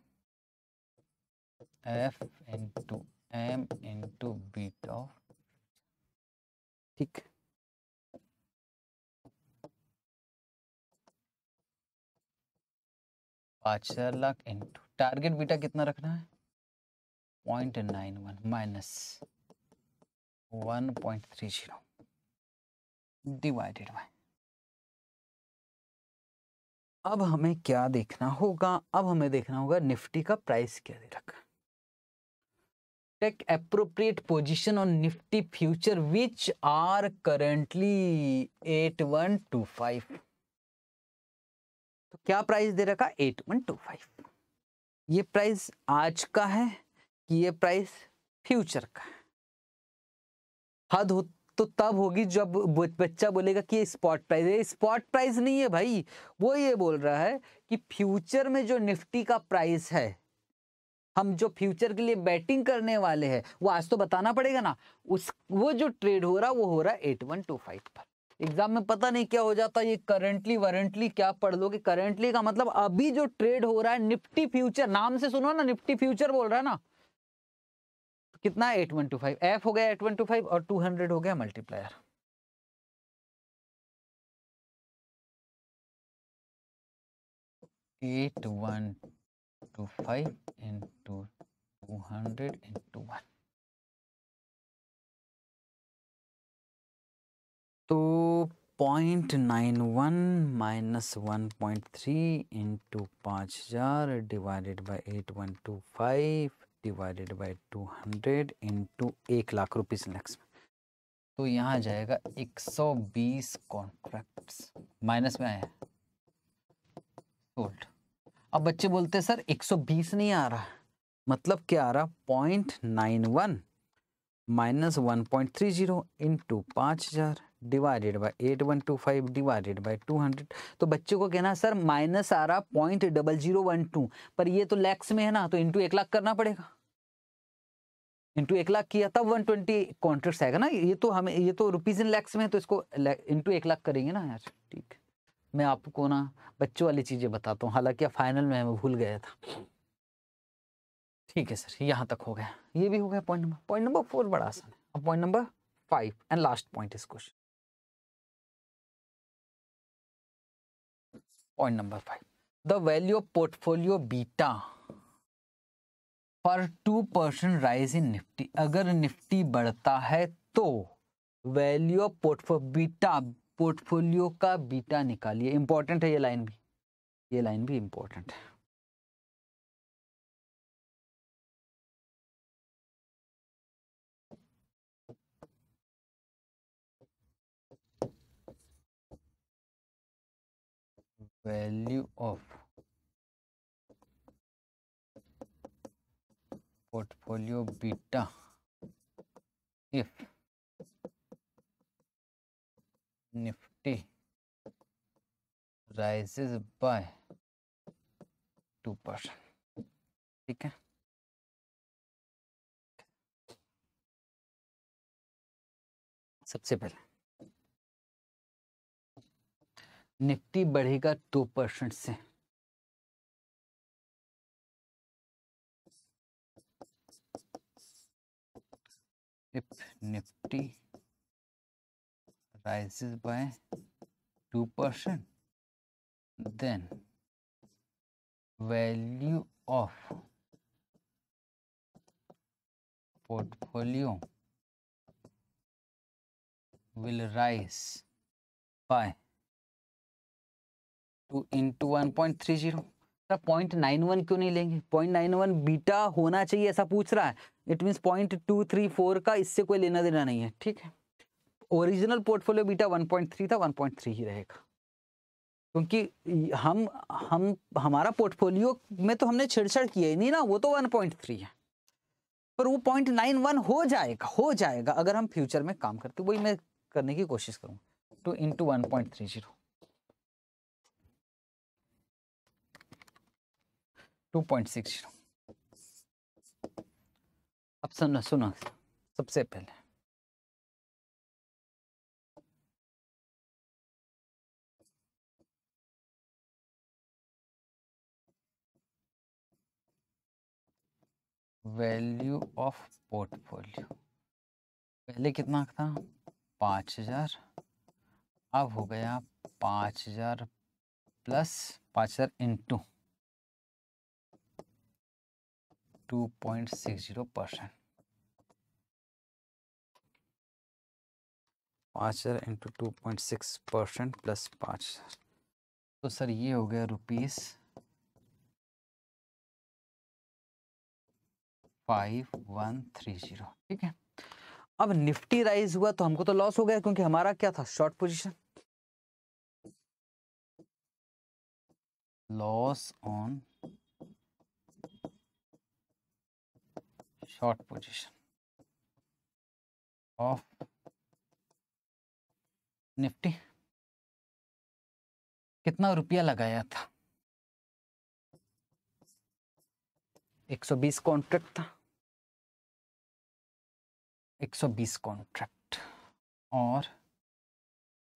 F into M into beta. ठीक। पाँच हज़ार लाख इंटू टारगेट बीटा कितना रखना है? Point nine one minus one point three zero divided by अब हमें क्या देखना होगा? अब हमें देखना होगा निफ्टी का प्राइस क्या दे रखा take appropriate position on Nifty future which are currently eight one two five तो क्या प्राइस दे रखा? एट वन टू फाइव ये प्राइस आज का है कि ये प्राइस फ्यूचर का है। हद हो तो तब होगी जब बच्चा बोलेगा कि स्पॉट प्राइस है। स्पॉट प्राइस नहीं है भाई। वो ये बोल रहा है कि फ्यूचर में जो निफ्टी का प्राइस है, हम जो फ्यूचर के लिए बैटिंग करने वाले हैं, वो आज तो बताना पड़ेगा ना। उस, वो जो ट्रेड हो रहा, वो हो रहा है एट वन टू फाइव पर। एग्ज़ाम में पता नहीं क्या हो जाता, ये करंटली वारंटली क्या पढ़ लो कि करंटली का मतलब अभी जो ट्रेड हो रहा है, निफ्टी फ्यूचर नाम से सुनो ना, निफ्टी फ्यूचर बोल रहा है ना। कितना है? Eight one two five F हो गया एट वन टू फाइव और टू हंड्रेड हो गया multiplier eight one two five into two hundred into one तो point nine one minus one point three into पाँच हज़ार divided by eight one two five divided by two hundred into एक lakh rupees lakhs तो यहाँ जाएगा एक सौ बीस कॉन्ट्रैक्ट्स माइनस में आया। सोल्ड अब बच्चे बोलते हैं, सर 120 नहीं आ रहा। मतलब क्या आ रहा? Point nine one. Minus one point three zero into पाँच हज़ार divided by eight one two five divided by two hundred तो बच्चे को कहना सर माइनस आ रहा point double zero one two पर ये तो लैक्स में है ना तो इंटू एक लाख करना पड़ेगा। इंटू एक लाख किया, तब वन ट्वेंटी कॉन्ट्रैक्ट आएगा ना। ये तो हमें, ये तो रुपीज़ इन लैक्स में है तो इसको इंटू एक लाख करेंगे ना यार। ठीक। मैं आपको ना बच्चों वाली चीज़ें बताता हूँ। हालाँकि फाइनल में मैं भूल गया था। ठीक है सर, यहाँ तक हो गया। ये भी हो गया point number point number four बड़ा आसान है। अब point number five and last point इस question point number five the value of portfolio beta पर two percent rise in Nifty अगर निफ्टी बढ़ता है तो value of portfolio beta portfolio का बीटा निकालिए। इंपॉर्टेंट है ये लाइन भी। ये लाइन भी इंपॉर्टेंट है। Value of portfolio beta if nifty rises by two percent ठीक है सबसे पहले निफ्टी बढ़ेगा दो परसेंट से। If Nifty rises by two percent then value of portfolio will rise by 2 into 1.30 point nine one क्यों नहीं लेंगे? पॉइंट नाइन वन बीटा होना चाहिए ऐसा पूछ रहा है। It mean point two three four का इससे कोई लेना देना नहीं है, ठीक है? Original portfolio beta one point three था वन पॉइंट थ्री ही रहेगा। क्योंकि हम हम, हमारा पोर्टफोलियो में तो हमने छेड़छाड़ किया ही नहीं ना, वो तो वन पॉइंट थ्री है। पर वो पॉइंट नाइन वन हो जाएगा हो जाएगा, अगर हम फ्यूचर में काम करते, वही मैं करने की कोशिश करूँगा। Two into one point three zero two point six zero. अब सुनो सुनो, सबसे पहले। Value of portfolio. पहले कितना था? पाँच हज़ार। अब हो गया पाँच हज़ार प्लस पाँच हज़ार into two point six zero percent पाँच हज़ार into two point six percent plus पाँच। हज़ार तो सर ये हो गया rupees five one three zero ठीक है? अब निफ्टी राइज हुआ तो हमको तो लॉस हो गया क्योंकि हमारा क्या था? Short position loss on short position. Of Nifty कितना रुपया लगाया था? 120 कॉन्ट्रैक्ट था। 120 कॉन्ट्रैक्ट और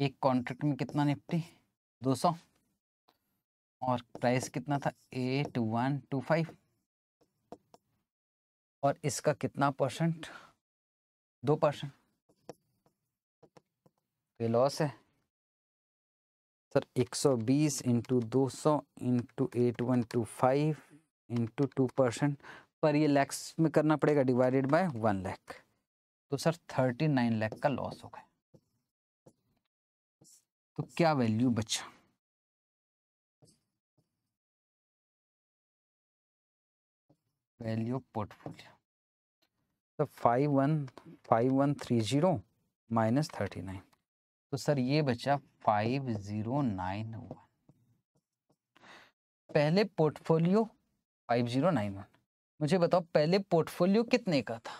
एक कॉन्ट्रैक्ट में कितना निफ्टी 200 और प्राइस कितना था? Eight one two five. और इसका कितना परसेंट दो परसेंट ये लॉस है। सर 120 सौ बीस इंटू दो सौ into eight one two five into two percent पर ये लैक्स में करना पड़ेगा डिवाइडेड बाय वन लैख तो सर थर्टी नाइन लैख का लॉस हो गया। तो क्या वैल्यू बचा? वैल्यू पोर्टफोलियो तो five one five one three zero minus thirty nine तो सर ये बचा फाइव ज़ीरो नाइन वन पहले portfolio five zero nine one मुझे बताओ, पहले पोर्टफोलियो कितने का था?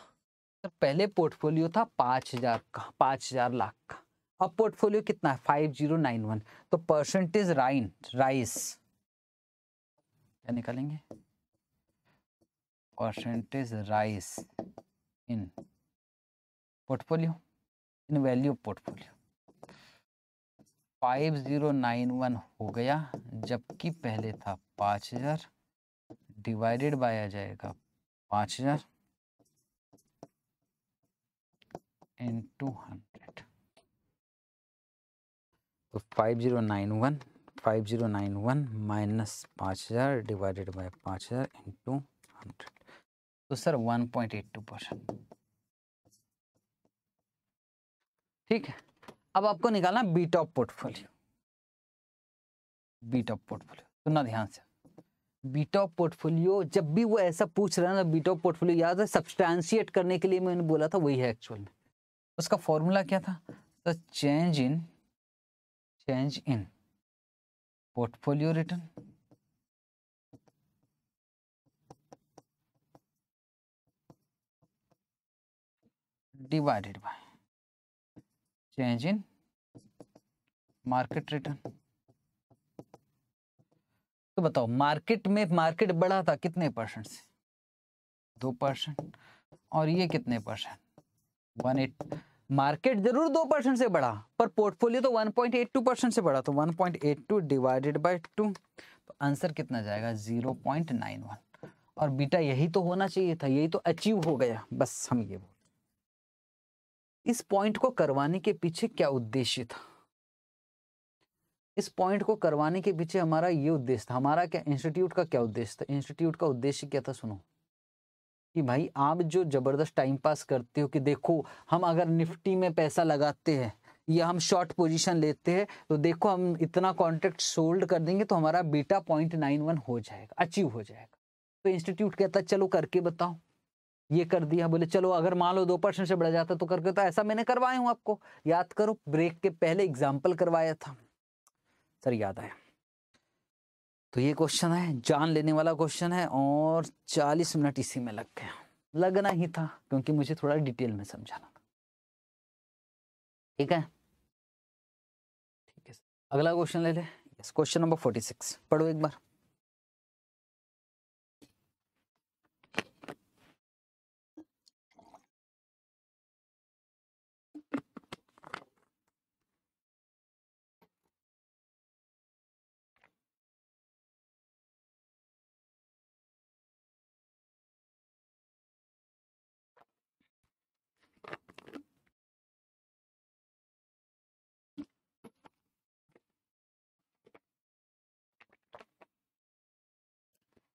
सर, पहले पोर्टफोलियो था पाँच हज़ार का, पाँच हज़ार लाख का। अब पोर्टफोलियो कितना है? फाइव ज़ीरो नाइन वन तो परसेंटेज राइन राइस क्या निकालेंगे? Percentage rise in portfolio in value portfolio five zero nine one हो गया, जबकि पहले था पाँच हज़ार डिवाइडेड बाय आ जाएगा पाँच हज़ार इन टू हंड्रेड तो five zero nine one five zero nine one minus पाँच हज़ार डिवाइडेड बाय पाँच हज़ार इंटू हंड्रेड तो सर 1.82 परसेंट। ठीक है? अब आपको निकालना beta of portfolio beta of portfolio सुनना ध्यान से। बीट ऑफ़ पोर्टफोलियो जब भी वो ऐसा पूछ रहा है ना बीट ऑफ़ पोर्टफोलियो याद है? सब्सटैंशिएट करने के लिए मैंने बोला था, वही है एक्चुअल में। उसका फॉर्मूला क्या था? The change in change in portfolio return divided by change in market return तो बताओ मार्केट में मार्केट बढ़ा था कितने परसेंट से? दो परसेंट और ये कितने परसेंट वन एट मार्केट ज़रूर दो परसेंट से बढ़ा, पर पोर्टफोलियो तो one point eight two percent से बढ़ा तो one point eight two divided by two तो आंसर कितना जाएगा? ज़ीरो पॉइंट नाइन वन और बीटा यही तो होना चाहिए था, यही तो अचीव हो गया। बस हम ये बोल इस पॉइंट को करवाने के पीछे क्या उद्देश्य था? इस पॉइंट को करवाने के पीछे हमारा ये उद्देश्य था। हमारा क्या, इंस्टीट्यूट का क्या उद्देश्य था? इंस्टीट्यूट का उद्देश्य क्या था सुनो? कि भाई आप जो ज़बरदस्त टाइम पास करते हो कि देखो, हम अगर निफ्टी में पैसा लगाते हैं या हम शॉर्ट पोजीशन लेते हैं तो देखो हम इतना कॉन्ट्रैक्ट सोल्ड कर देंगे तो हमारा बीटा पॉइंट नाइन वन हो जाएगा, अचीव हो जाएगा। तो इंस्टीट्यूट कहता, चलो करके बताओ। ये कर दिया, बोले, चलो, अगर मान लो दो परसेंट से बढ़ जाता तो करके तो ऐसा मैंने करवाया हूँ आपको। याद करो ब्रेक के पहले एग्ज़ाम्पल करवाया था। सर, याद आया। तो ये क्वेश्चन है, जान लेने वाला क्वेश्चन है और 40 मिनट इसी में लग गया। लगना ही था, क्योंकि मुझे थोड़ा डिटेल में समझाना था। ठीक है? ठीक है अगला क्वेश्चन ले ले। क्वेश्चन नंबर 46 पढ़ो एक बार।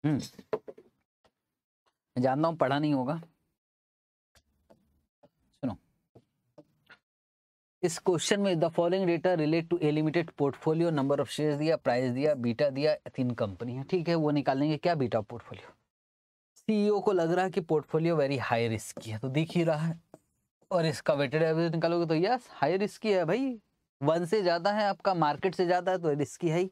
हम्म। जानता हूँ, पढ़ा नहीं होगा। सुनो। इस क्वेश्चन में the following data relate to a limited portfolio number of shares दिया प्राइस दिया बीटा दिया, तीन कंपनी है। ठीक है, वो निकालेंगे क्या बीटा पोर्टफोलियो सीईओ को लग रहा है कि पोर्टफोलियो वेरी हाई रिस्क की है तो दिख ही रहा है। और इसका वेटेड एवरेज निकालोगे तो यस हाई रिस्क है भाई। वन से ज़्यादा है आपका मार्केट से ज़्यादा है तो रिस्क है ही।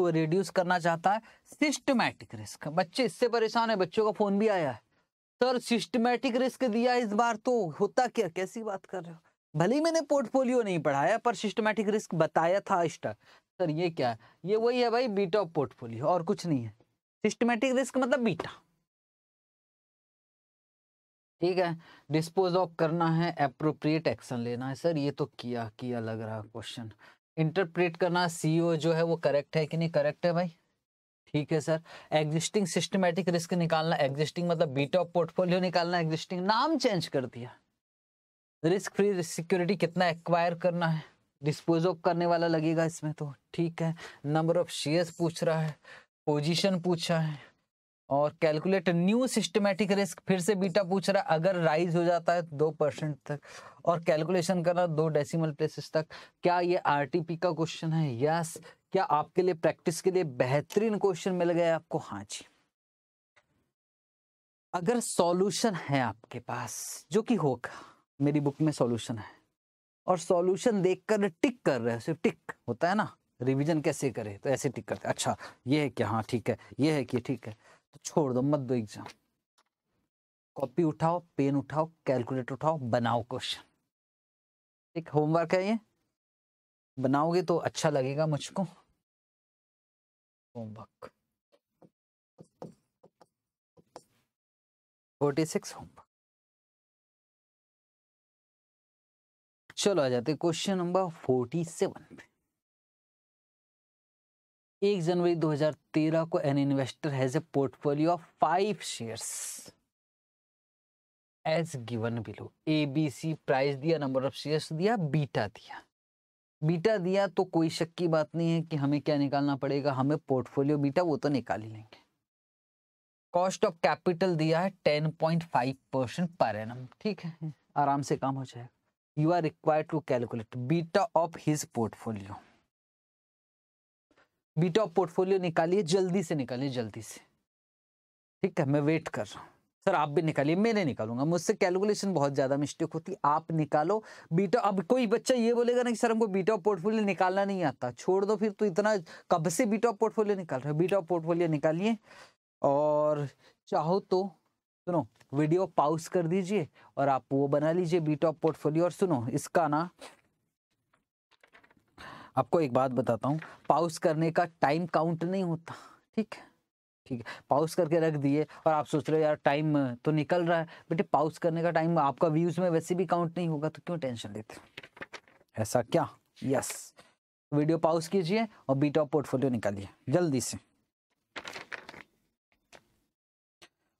तो रिड्यूस करना चाहता है? सिस्टमैटिक रिस्क बच्चे, इससे परेशान है, बच्चों का फ़ोन भी आया है। सर सिस्टमैटिक रिस्क दिया इस बार तो होता क्या? कैसी बात कर रहे हो? भले ही मैंने पोर्टफोलियो नहीं पढ़ाया, पर सिस्टमैटिक रिस्क बताया था स्टार सर ये क्या है? ये वही है भाई बीटा ऑफ़ पोर्टफोलियो और कुछ नहीं है। सिस्टमैटिक रिस्क मतलब बीटा ठीक है? डिस्पोज ऑफ़ करना है अप्रोप्रिएट एक्शन लेना है। सर ये तो किया किया लग रहा क्वेश्चन इंटरप्रेट करना सीईओ जो है वो करेक्ट है कि नहीं? करेक्ट है भाई। ठीक है सर एग्जिस्टिंग सिस्टमेटिक रिस्क निकालना एग्जिस्टिंग मतलब बीटा पोर्टफोलियो निकालना एग्जिस्टिंग नाम चेंज कर दिया। रिस्क फ्री सिक्योरिटी कितना एक्वायर करना है? डिस्पोज ऑफ़ करने वाला लगेगा इसमें तो। ठीक है. नंबर ऑफ़ शेयर्स पूछ रहा है पोजीशन पूछा है। और कैलकुलेट न्यू सिस्टमेटिक रिस्क फिर से बीटा पूछ रहा है, अगर राइज हो जाता है दो परसेंट तक, और कैलकुलेशन करना दो डेसिमल प्लेसेस तक, क्या ये आरटीपी का क्वेश्चन है? यस क्या आपके लिए प्रैक्टिस के लिए बेहतरीन क्वेश्चन मिल गया आपको? हाँ जी। अगर सॉल्यूशन है आपके पास, जो कि होगा, मेरी बुक में सॉल्यूशन है, और सॉल्यूशन देखकर टिक कर रहे हो, सिर्फ़ टिक होता है ना रिवीजन कैसे करे? तो ऐसे टिक करते अच्छा ये है क्या हाँ ठीक है, ये है कि ठीक है। तो छोड़ दो, मत दो एग्ज़ाम कॉपी उठाओ पेन उठाओ कैलकुलेटर उठाओ, बनाओ क्वेश्चन एक होमवर्क है ये? बनाओगे तो अच्छा लगेगा मुझको. होमवर्क फोर्टी सिक्स होमवर्क चलो आ जाते क्वेश्चन नंबर फोर्टी सेवन पे एक जनवरी 2013 को an investor has a portfolio of five shares as given below A B C price दिया नंबर ऑफ़ शेयर्स दिया बीटा दिया। बीटा दिया तो कोई शक की बात नहीं है कि हमें क्या निकालना पड़ेगा, हमें पोर्टफोलियो बीटा वो तो निकाल ही लेंगे। कॉस्ट ऑफ़ कैपिटल दिया है ten point five percent per annum ठीक है? आराम से काम हो जाएगा। You are required to calculate beta of his portfolio beta portfolio निकालिए, जल्दी से निकालिए, जल्दी से। ठीक है, मैं वेट कर रहा हूँ। सर, आप भी निकालिए, मैं नहीं निकालूँगा। मुझसे कैलकुलेशन बहुत ज़्यादा मिस्टेक होती, आप निकालो। बीटा अब कोई बच्चा ये बोलेगा ना कि सर हमको बीटा पोर्टफोलियो निकालना नहीं आता। छोड़ दो फिर तो इतना कब से बीटा पोर्टफोलियो निकाल रहे हो? बीटा पोर्टफोलियो निकालिए और चाहो तो सुनो वीडियो पाउस कर दीजिए और आप वो बना लीजिए बीटा पोर्टफोलियो और सुनो, इसका ना आपको एक बात बताता हूँ। पाउस करने का टाइम काउंट नहीं होता, ठीक है? ठीक है, पाउस करके रख दिए और आप सोच रहे हो, यार, टाइम तो निकल रहा है। बेटे, पाउस करने का टाइम आपका व्यूज़ में वैसे भी काउंट नहीं होगा तो क्यों टेंशन लेते ऐसा क्या? यस। वीडियो पाउस कीजिए और बीटा पोर्टफोलियो निकालिए, जल्दी से।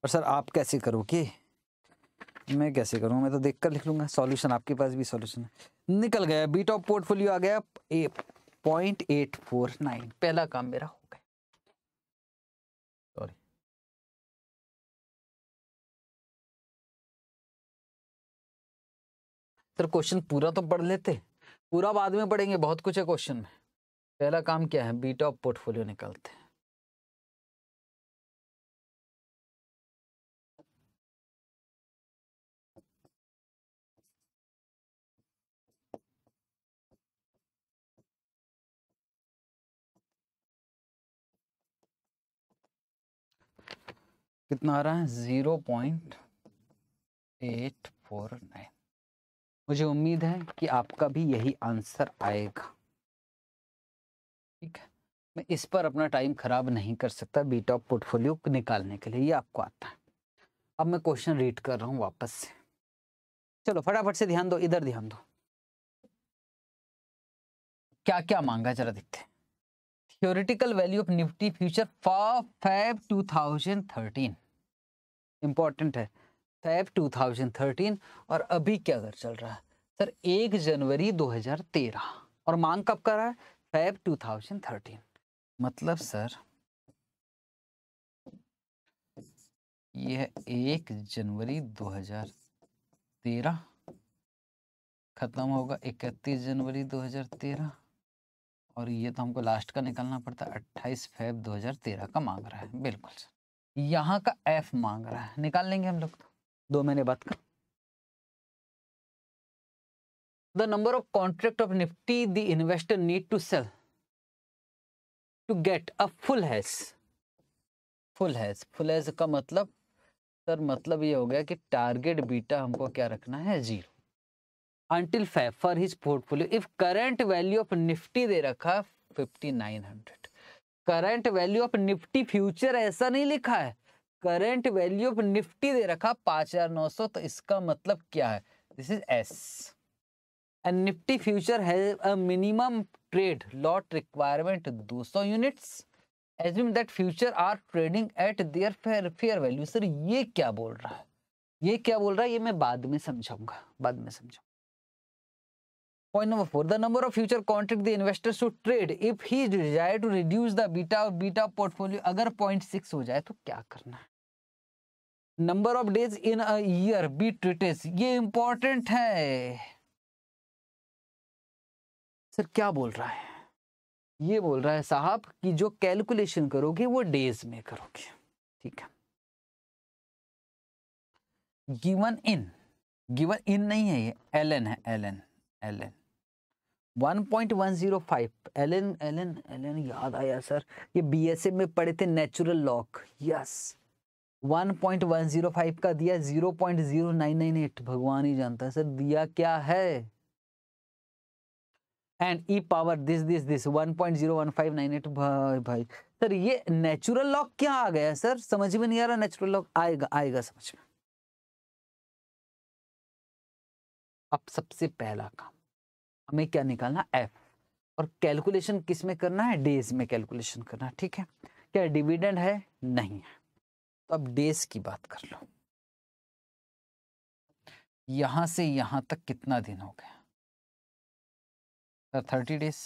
और सर, आप कैसे करोगे? मैं कैसे करूँ? मैं तो देख कर लिख लूँगा। सॉल्यूशन आपके पास भी सॉल्यूशन है। निकल गया। बीटा पोर्टफोलियो आ गया। पॉइंट एट फोर नाइन पहला काम मेरा हो गया। सॉरी सर क्वेश्चन पूरा तो पढ़ लेते। पूरा बाद में पढ़ेंगे। बहुत कुछ है क्वेश्चन में। पहला काम क्या है? बीटा पोर्टफोलियो निकालते हैं। कितना आ रहा है? Zero point eight four nine. मुझे उम्मीद है कि आपका भी यही आंसर आएगा। ठीक है? मैं इस पर अपना टाइम खराब नहीं कर सकता बीटा पोर्टफोलियो निकालने के लिए, ये आपको आता है। अब मैं क्वेश्चन रीड कर रहा हूँ वापस से। चलो, फटाफट से ध्यान दो, इधर ध्यान दो। क्या क्या मांगा, जरा देखते theoretical value of nifty future for fab 2013 important है। फैब 2013 और अभी क्या दर चल रहा है? सर, एक जनवरी 2013 और मांग कब कर रहा है? फैब 2013 मतलब सर, यह एक जनवरी 2013 खत्म होगा, इकतीस जनवरी 2013 और ये तो हमको लास्ट का निकालना पड़ता है, अट्ठाईस फेब 2013 का मांग रहा है। बिल्कुल सर। यहाँ का एफ़ मांग रहा है। निकाल लेंगे हम लोग तो। दो महीने बाद का। The number of contract of Nifty the investor need to sell to get a full hedge full hedge full hedge का मतलब सर मतलब ये हो गया कि टारगेट बीटा हमको क्या रखना है? Zero for his portfolio, if current value of Nifty दे रखा 5900 current value of Nifty future ऐसा नहीं लिखा है। करंट वैल्यू ऑफ़ निफ्टी दे रखा 5900 तो इसका मतलब क्या है? This is S and Nifty future a minimum trade lot requirement 200 units assume that future are trading at their fair fair value sir ये क्या बोल रहा है? ये क्या बोल रहा है? ये मैं बाद में समझाऊँगा, बाद में समझाऊँगा। Point number four, the number of future contract the investor should trade if he desire to reduce the beta of beta portfolio अगर point six हो जाए तो क्या करना है number of days in a year be treated ये important है sir क्या बोल रहा है ये बोल रहा है साहब कि जो कैलकुलेशन करोगे वो डेज़ में करोगे ठीक है गिवन इन गिवन इन नहीं है ये एल एन है एल एन एल 1.105 एलन एलन एलन, याद आया सर। ये बीएसए में पढ़े थे नेचुरल लॉक यस 1.105 का दिया 0.0998 भगवान ही जानता है सर, दिया क्या है? And e power this this this 1.01598 भाई भाई। सर, ये नेचुरल लॉक क्या आ गया सर? समझ में नहीं आ रहा नेचुरल लॉक आएगा आएगा समझ में। अब सबसे पहला काम। हमें क्या निकालना? एफ़ और कैलकुलेशन किसमें करना है? डेज़ में कैलकुलेशन करना है, ठीक है? क्या डिविडेंड है? नहीं है। तो अब डेज़ की बात कर लो। यहाँ से यहाँ तक कितना दिन हो गया? सर थर्टी डेज़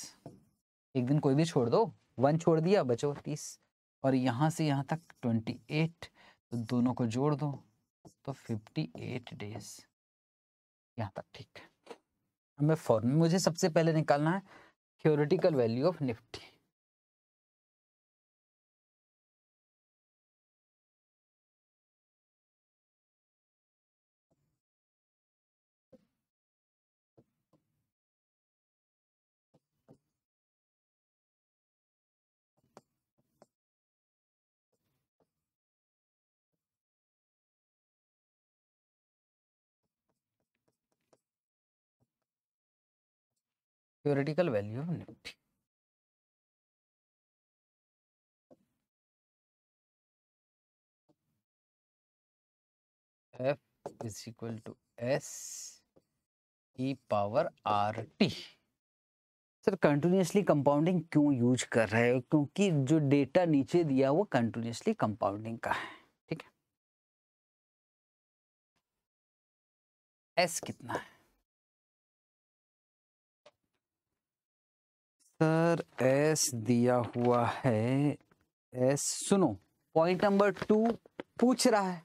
एक दिन कोई भी छोड़ दो। वन छोड़ दिया, बचो तीस। और यहाँ से यहाँ तक ट्वेंटी एट तो दोनों को जोड़ दो। तो फिफ्टी एट डेज़ यहाँ तक, ठीक है? हमें फॉर्म मुझे सबसे पहले निकालना है theoretical value of Nifty theoretical value of nifty. F is equal to s e power r t sir continuously compounding क्यों यूज़ कर रहे हो? क्योंकि जो डेटा नीचे दिया वो कंटिन्यूसली कंपाउंडिंग का है, ठीक है? एस कितना है? सर एस दिया हुआ है। एस, सुनो पॉइंट नंबर टू पूछ रहा है।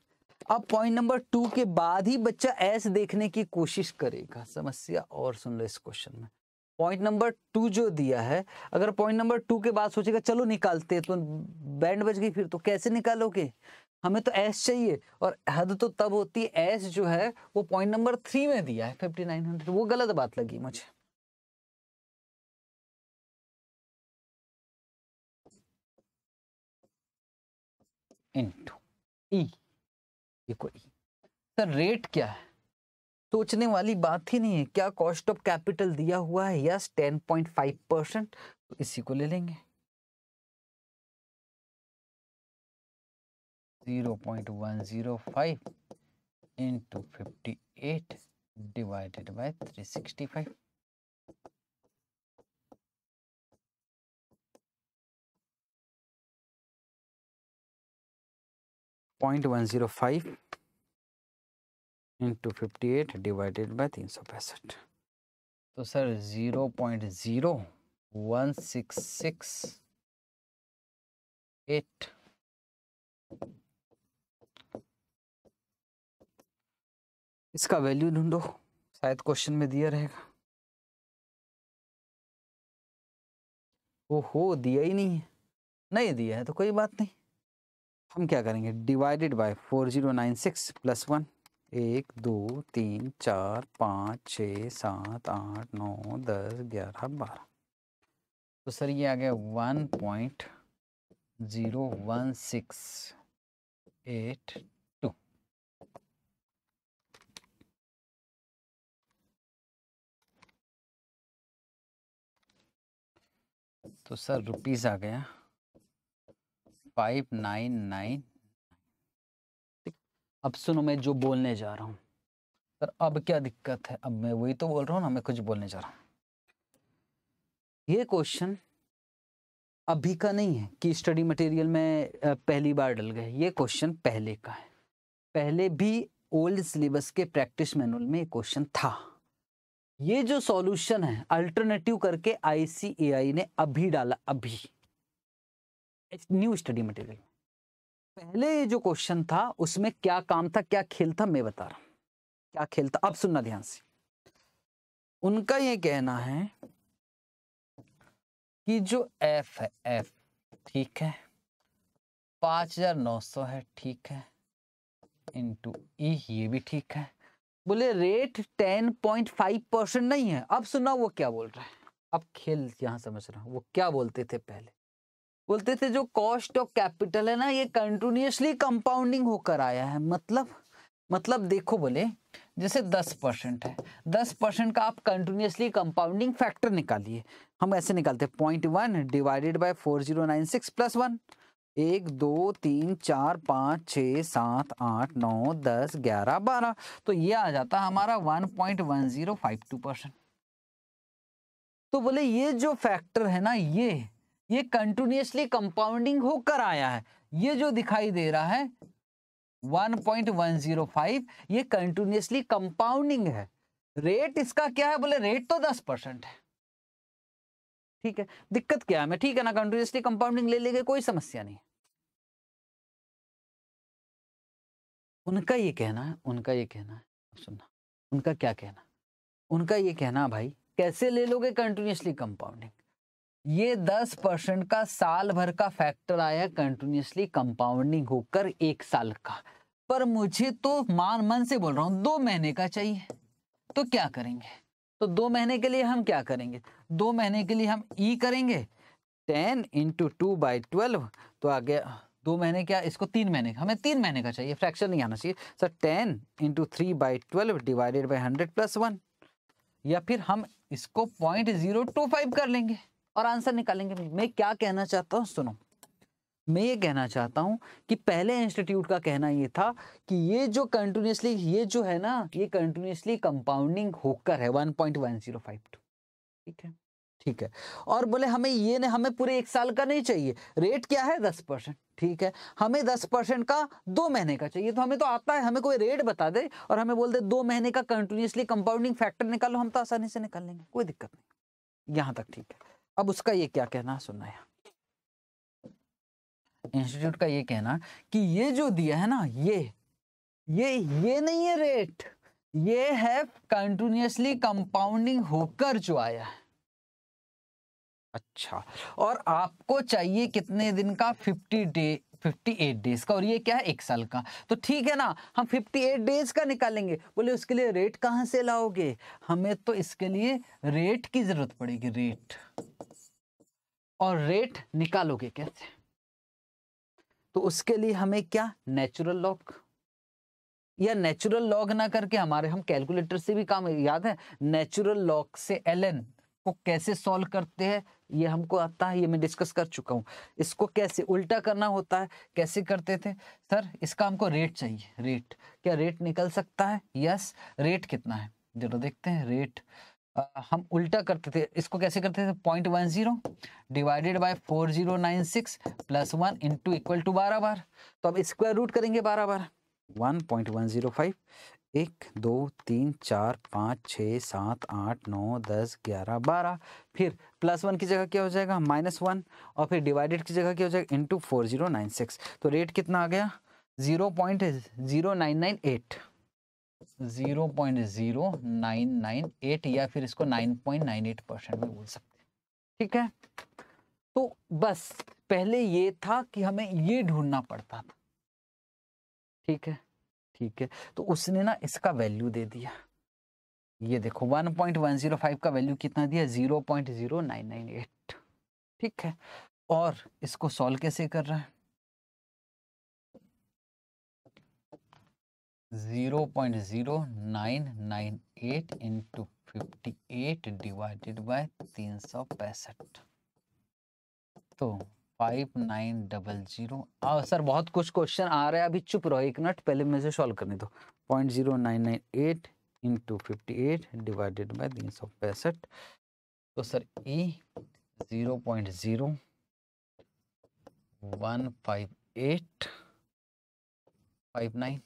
अब पॉइंट नंबर टू के बाद ही बच्चा एस देखने की कोशिश करेगा। समस्या और सुन लो इस क्वेश्चन में। पॉइंट नंबर टू जो दिया है, अगर पॉइंट नंबर टू के बाद सोचेगा, चलो निकालते तो बैंड बज गई फिर तो कैसे निकालोगे? हमें तो एस चाहिए और हद तो तब होती है। एस जो है, वो पॉइंट नंबर थ्री में दिया है फिफ्टी नाइन हंड्रेड वो गलत बात लगी मुझे। Into e equal sir rate क्या है? सोचने वाली बात ही नहीं है। क्या कॉस्ट ऑफ़ कैपिटल दिया हुआ है? Yes ten point five percent तो इसी को ले लेंगे। Zero point one zero five into fifty eight divided by three sixty five point one zero five into fifty eight divided by तीन सौ पैंसठ तो sir zero point zero one six six eight इसका वैल्यू ढूंढो। शायद question में दिया रहेगा। ओहो दिया ही नहीं है। नहीं दिया है तो कोई बात नहीं। हम क्या करेंगे? Divided by four zero nine six plus one एक, दो, तीन, चार, पाँच, छ, सात, आठ, नौ, दस, ग्यारह, बारह। तो सर ये आ गया one point zero one six eight two तो सर रुपीज़ आ गया। फाइव नाइन नाइन ठीक, अब सुनो मैं जो बोलने जा रहा हूँ। सर अब क्या दिक्कत है? अब मैं वही तो बोल रहा हूँ ना, मैं कुछ बोलने जा रहा हूँ। ये क्वेश्चन अभी का नहीं है कि स्टडी मटेरियल में पहली बार डल गए ये क्वेश्चन पहले का है। पहले भी ओल्ड सिलेबस के प्रैक्टिस मैनुअल में क्वेश्चन था। ये जो सॉल्यूशन है अल्टरनेटिव करके आईसीएआई ने अभी डाला, अभी। न्यू स्टडी मटेरियल पहले जो क्वेश्चन था उसमें क्या काम था क्या खेल था मैं बता रहा हूँ। क्या खेल था? अब सुनना ध्यान से। उनका ये कहना है कि जो एफ़ है एफ़ ठीक है? पाँच हज़ार नौ सौ है ठीक है? इंटू ई e, ये भी ठीक है। बोले rate ten point five percent नहीं है। अब सुना वो क्या बोल रहा है। अब खेल यहाँ समझ रहा हूँ। वो क्या बोलते थे पहले? बोलते थे, जो कॉस्ट ऑफ़ कैपिटल है ना, ये कंटिन्यूसली कंपाउंडिंग होकर आया है। मतलब मतलब देखो बोले, जैसे दस परसेंट है। दस परसेंट का आप कंटिन्यूसली कंपाउंडिंग फैक्टर निकालिए। हम ऐसे निकालते हैं point one divided by four zero nine six plus one एक, दो, तीन, चार, पाँच छ सात, आठ, नौ, दस, ग्यारह, बारह। तो ये आ जाता हमारा one point one zero five two percent तो बोले, ये जो फैक्टर है ना, ये ये कंटिन्यूसली कंपाउंडिंग होकर आया है। ये जो दिखाई दे रहा है 1.105 ये कंटिन्यूसली कंपाउंडिंग है। रेट इसका क्या है? बोले रेट तो 10 परसेंट है। ठीक है, दिक्कत क्या है? मैं ठीक है ना कंटिन्यूसली कंपाउंडिंग ले लेंगे, कोई समस्या नहीं। उनका ये कहना है, उनका ये कहना है सुनना। उनका क्या कहना उनका ये कहना भाई, कैसे ले लोगे कंटिन्यूसली कंपाउंडिंग ये दस परसेंट का साल भर का फैक्टर आया कंटिन्यूसली कंपाउंडिंग होकर एक साल का। पर मुझे तो मान, मन से बोल रहा हूँ, दो महीने का चाहिए। तो क्या करेंगे? तो दो महीने के लिए हम क्या करेंगे? दो महीने के लिए हम ई e करेंगे। Ten into two by twelve तो आ गया दो महीने क्या? इसको तीन महीने का, हमें तीन महीने का चाहिए फ्रैक्शन नहीं आना चाहिए। Sir ten into three by twelve divided by hundred plus one या फिर हम इसको पॉइंट ज़ीरो टू फाइव कर लेंगे। और आंसर निकालेंगे मैं क्या कहना चाहता हूँ, सुनो। मैं ये कहना चाहता हूँ कि पहले इंस्टीट्यूट का कहना ये था कि ये जो कंटिन्यूसली ये जो है ना, ये कंटिन्यूसली कंपाउंडिंग होकर है 1.1052 ठीक है? ठीक है। और बोले, हमें ये नहीं हमें पूरे एक साल का नहीं चाहिए। रेट क्या है? दस परसेंट। ठीक है? हमें दस परसेंट का दो महीने का चाहिए। तो हमें तो आता है, हमें कोई रेट बता दे और हमें बोल दे, दो महीने का कंटिन्यूसली कंपाउंडिंग फैक्टर निकालो, हम तो आसानी से निकाल लेंगे, कोई दिक्कत नहीं। यहाँ तक ठीक है। अब उसका ये क्या कहना सुनना है इंस्टीट्यूट का ये कहना कि ये जो दिया है ना, ये ये ये नहीं है रेट ये है कंटिन्यूसली कंपाउंडिंग होकर जो आया है। अच्छा और आपको चाहिए कितने दिन का? 50 डे 58 डेज़ का, और ये क्या है? एक साल का। तो ठीक है ना, हम 58 डेज़ का निकालेंगे। बोले, उसके लिए रेट कहाँ से लाओगे? हमें तो इसके लिए रेट की ज़रूरत पड़ेगी रेट और रेट निकालोगे कैसे? तो उसके लिए हमें क्या? नेचुरल लॉग या नेचुरल लॉग ना करके हमारे, हम कैलकुलेटर से भी काम, याद है? नेचुरल लॉग से एलएन को कैसे सॉल्व करते हैं? ये हमको आता है, ये मैं डिस्कस कर चुका हूँ। इसको कैसे उल्टा करना होता है? कैसे करते थे? सर, इसका हमको रेट चाहिए रेट क्या रेट निकल सकता है? यस रेट कितना है? जरा देखते हैं रेट हम उल्टा करते थे। इसको कैसे करते थे? Point one zero divided by four zero nine six plus one into equal to बारह बार। तो अब स्क्वायर रूट करेंगे बारह बार। One point one zero five एक, दो, तीन, चार, पाँच, छः, सात, आठ, नौ, दस, ग्यारह, बारह। फिर प्लस वन की जगह क्या हो जाएगा? माइनस वन और फिर डिवाइडेड की जगह क्या हो जाएगा? Into four zero nine six तो रेट कितना आ गया? Zero point zero nine nine eight zero point zero nine nine eight या फिर इसको nine point nine eight percent में बोल सकते हैं। ठीक है? तो बस, पहले ये था कि हमें ये ढूंढना पड़ता था। ठीक है? ठीक है? तो उसने ना इसका वैल्यू दे दिया। ये देखो 1.105 का वैल्यू कितना दिया? 0.0998 ठीक है? और इसको सॉल्व कैसे कर रहा है? Zero point zero nine nine eight into fifty eight divided by तीन सौ पैंसठ। तो five nine double zero sir, बहुत कुछ क्वेश्चन आ रहा है। अभी चुप रहो, एक मिनट पहले मुझे सॉल्व करने दो। Point zero nine nine eight into fifty eight divided by तीन सौ पैंसठ। तो sir e zero point zero one five eight. Five nine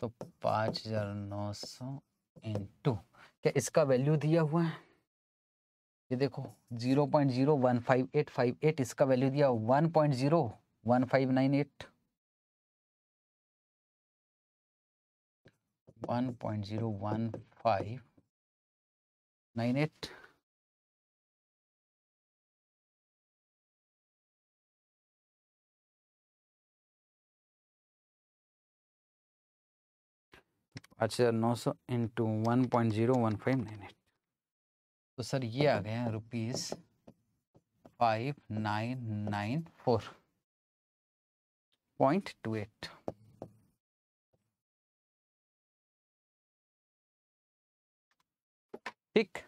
तो पाँच हज़ार नौ सौ इंटू क्या इसका वैल्यू दिया हुआ है? ये देखो, zero point zero one five eight five eight, इसका वैल्यू दिया one point zero one five nine eight. One point zero one five nine eight. अच्छा नौ सौ into one point zero one five nine eight. तो sir ये आ गया rupees five nine nine four point two eight. ठीक।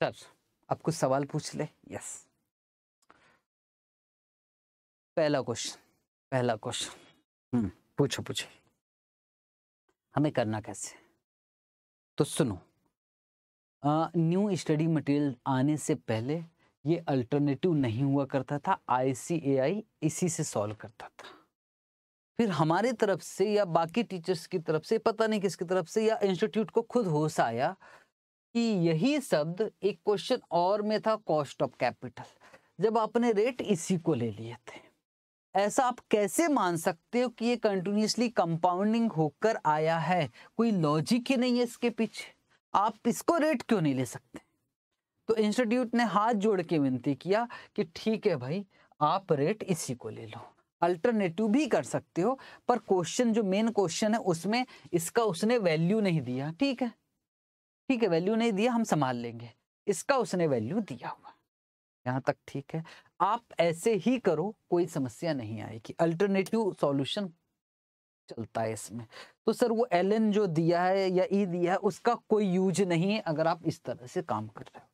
Sir, आप कुछ सवाल पूछ ले। यस। पहला क्वेश्चन पहला क्वेश्चन। हम्म। पूछो पूछो। हमें करना कैसे? तो सुनो न्यू स्टडी मटेरियल आने से पहले ये अल्टरनेटिव नहीं हुआ करता था आईसीएआई इसी से सॉल्व करता था। फिर हमारी तरफ़ से या बाकी टीचर्स की तरफ़ से, पता नहीं किसकी तरफ़ से, या इंस्टीट्यूट को खुद होश आया कि यही शब्द एक क्वेश्चन और में था कॉस्ट ऑफ़ कैपिटल जब आपने रेट इसी को ले लिए थे। ऐसा आप कैसे मान सकते हो कि ये कंटिन्यूसली कंपाउंडिंग होकर आया है? कोई लॉजिक ही नहीं है इसके पीछे। आप इसको रेट क्यों नहीं ले सकते? तो इंस्टीट्यूट ने हाथ जोड़ के विनती किया कि ठीक है भाई, आप रेट इसी को ले लो। अल्टरनेटिव भी कर सकते हो, पर क्वेश्चन जो मेन क्वेश्चन है, उसमें इसका उसने वैल्यू नहीं दिया। ठीक है? ठीक है वैल्यू नहीं दिया, हम संभाल लेंगे। इसका उसने वैल्यू दिया हुआ। यहाँ तक ठीक है। आप ऐसे ही करो, कोई समस्या नहीं आएगी। अल्टरनेटिव सॉल्यूशन चलता है इसमें। तो सर, वो एल एन जो दिया है या ई दिया है, उसका कोई यूज़ नहीं है अगर आप इस तरह से काम कर रहे हो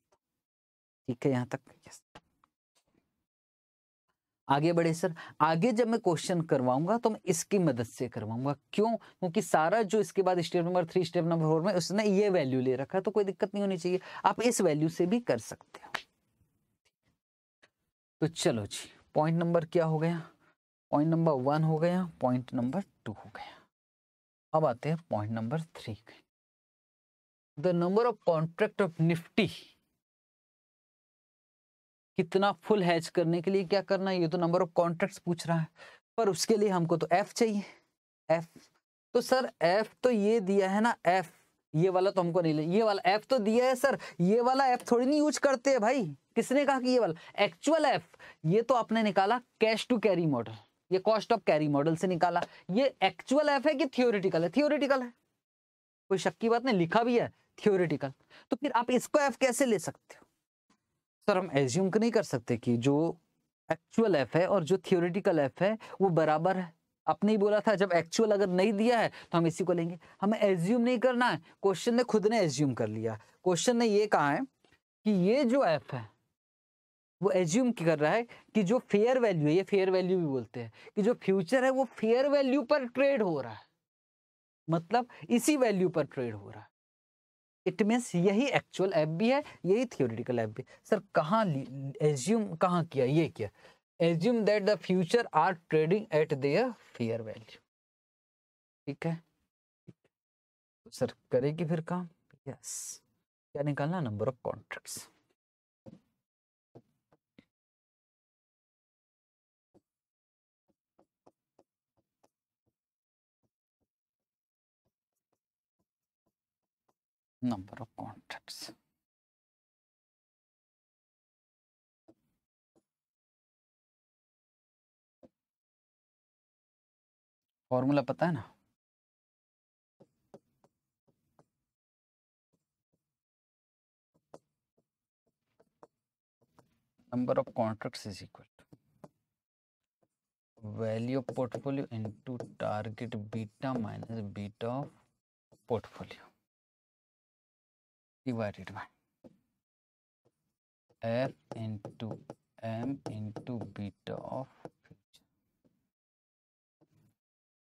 ठीक है, यहाँ तक। यस। आगे बढ़े सर। आगे जब मैं क्वेश्चन करवाऊँगा तो मैं इसकी मदद से करवाऊँगा। क्यों? क्योंकि सारा जो इसके बाद step number three, step number four में उसने ये वैल्यू ले रखा है तो कोई दिक्कत नहीं होनी चाहिए। आप इस वैल्यू से भी कर सकते हो। तो चलो जी पॉइंट नंबर क्या हो गया? पॉइंट नंबर वन हो गया पॉइंट नंबर टू हो गया। अब आते हैं point number three the number of contract of Nifty कितना फुल हैच करने के लिए क्या करना है? ये तो नंबर ऑफ़ कॉन्ट्रैक्ट्स पूछ रहा है। पर उसके लिए हमको तो एफ़ चाहिए। एफ़ तो सर एफ़ तो ये दिया है ना एफ़ ये वाला तो हमको नहीं ले, ये वाला एफ़ तो दिया है, सर। ये वाला एफ़ थोड़ी नहीं यूज़ करते हैं भाई। किसने कहा कि ये वाला? एक्चुअल एफ़ ये तो आपने निकाला कैश टू कैरी मॉडल ये कॉस्ट ऑफ़ कैरी मॉडल से निकाला। ये एक्चुअल एफ़ है कि थियोरिटिकल है? थियोरिटिकल है। कोई शक की बात नहीं, लिखा भी है। थियोरिटिकल तो फिर आप इसको एफ़ कैसे ले सकते हो? सर, हम एज्यूम नहीं कर सकते कि जो एक्चुअल एफ़ है और जो थियोरिटिकल एफ़ है, वो बराबर है। आपने ही बोला था, जब एक्चुअल अगर नहीं दिया है तो हम इसी को लेंगे। हमें एज्यूम नहीं करना है। क्वेश्चन ने खुद ने एज्यूम कर लिया। क्वेश्चन ने ये कहा है कि ये जो एफ़ है, वो एज्यूम कर रहा है कि जो फेयर वैल्यू है, ये फेयर वैल्यू भी बोलते हैं, कि जो फ्यूचर है, वो फेयर वैल्यू पर ट्रेड हो रहा है। मतलब इसी वैल्यू पर ट्रेड हो रहा है। इट मीन्स यही एक्चुअल ऐप भी है, यही थियोरिटिकल ऐप भी सर कहाँ एज्यूम कहाँ किया, ये किया? Assume that the future are trading at their fair value ठीक है? सर करेगी फिर काम? यस क्या निकालना? Number of contracts number of contracts. Formula पता है ना? Number of contracts is equal value of portfolio into target beta minus beta of portfolio. Divided by F into M into beta of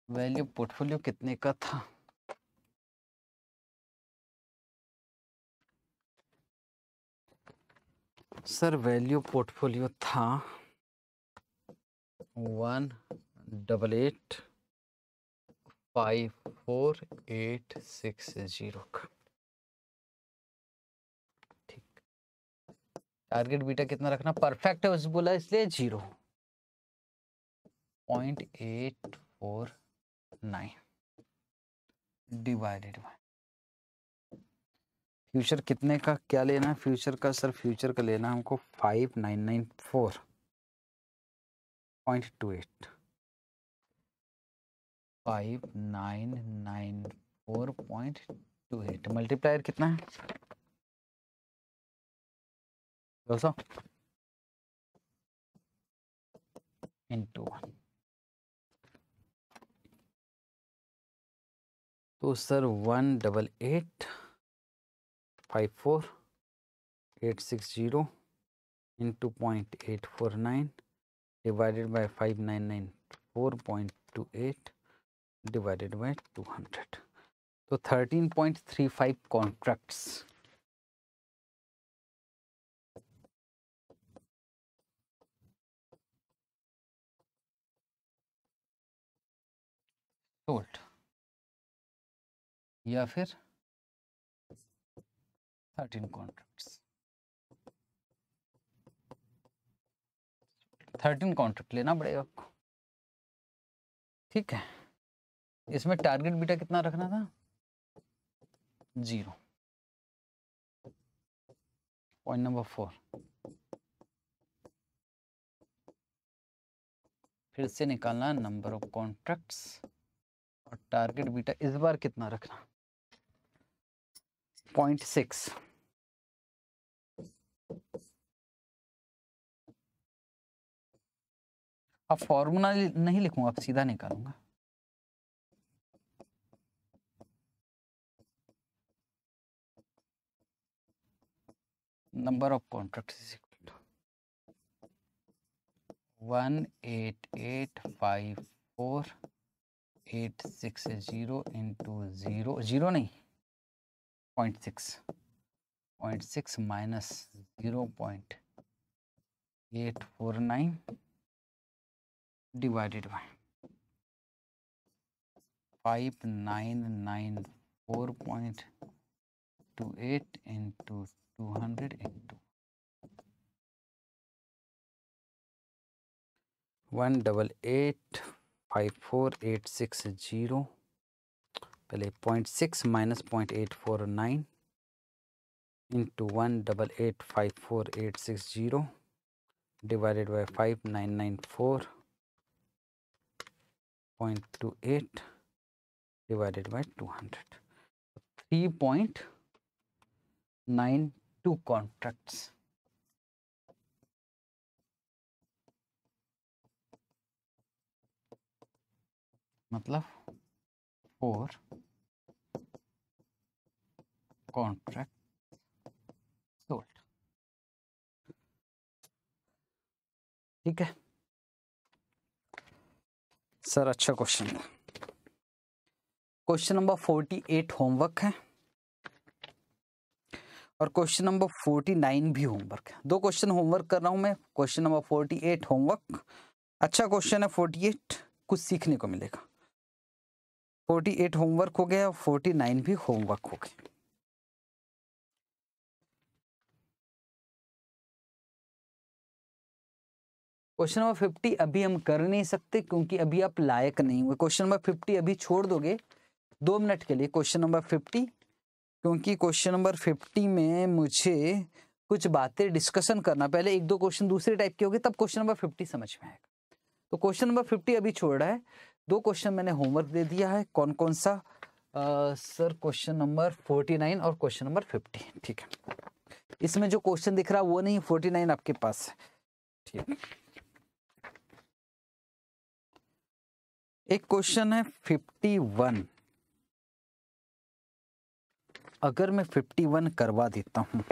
value portfolio कितने का था? Sir, value portfolio था one double eight five four eight six zero का। ठीक। Target beta कितना रखना? Perfect है उस बोला, इसलिए zero. Point eight four nine divided by future कितने का, क्या लेना है? फ्यूचर का सर फ्यूचर का लेना है हमको five nine nine four point two eight five nine nine four point two eight multiplier कितना है? also into वन तो sir one double eight five four eight six zero into point eight four nine divided by five nine nine four point two eight divided by two hundred. तो thirteen point three five contracts. Sold. या फिर thirteen contracts thirteen contract लेना पड़ेगा आपको। ठीक है। इसमें target beta कितना रखना था? ज़ीरो पॉइंट नंबर फोर फिर से निकालना नंबर ऑफ़ कॉन्ट्रैक्ट्स और टारगेट बीटा इस बार कितना रखना? पॉइंट सिक्स अब फॉर्मूला नहीं लिखूँगा, अब सीधा निकालूँगा। Number of contract is equal to one eight eight five four eight six zero into zero zero नहीं। 0.6 0.6 minus 0 0.849 divided by 5994.28 into 200 into 1 double eight five four eight six zero पहले point six minus point eight four nine into one double eight five four eight six zero divided by five nine nine four point two eight divided by two hundred three point nine two contracts मतलब four contract sold ठीक है? Sir अच्छा question है question number forty eight homework है। और question number forty nine भी homework है। दो क्वेश्चन होमवर्क कर रहा हूँ मैं। Question number forty eight homework अच्छा क्वेश्चन है फोर्टी एट कुछ सीखने को मिलेगा। फोर्टी एट होमवर्क हो गया और फोर्टी नाइन भी होमवर्क हो गया। क्वेश्चन नंबर फिफ्टी अभी हम कर नहीं सकते क्योंकि अभी आप लायक नहीं हुए। क्वेश्चन नंबर फिफ्टी अभी छोड़ दोगे दो मिनट के लिए क्वेश्चन नंबर फिफ्टी। क्योंकि क्वेश्चन नंबर फिफ्टी में मुझे कुछ बातें डिस्कशन करना पहले एक दो क्वेश्चन दूसरे टाइप के हो तब क्वेश्चन नंबर फिफ्टी समझ में आएगा। तो क्वेश्चन नंबर फिफ्टी अभी छोड़ रहा है। दो क्वेश्चन मैंने होमवर्क दे दिया है कौन कौन सा? आ, sir question number forty nine और क्वेश्चन नंबर फिफ्टी ठीक है। इसमें जो क्वेश्चन दिख रहा है वो नहीं फोर्टी नाइन आपके पास है ठीक एक क्वेश्चन है फिफ्टी वन। अगर मैं फिफ्टी वन करवा देता हूँ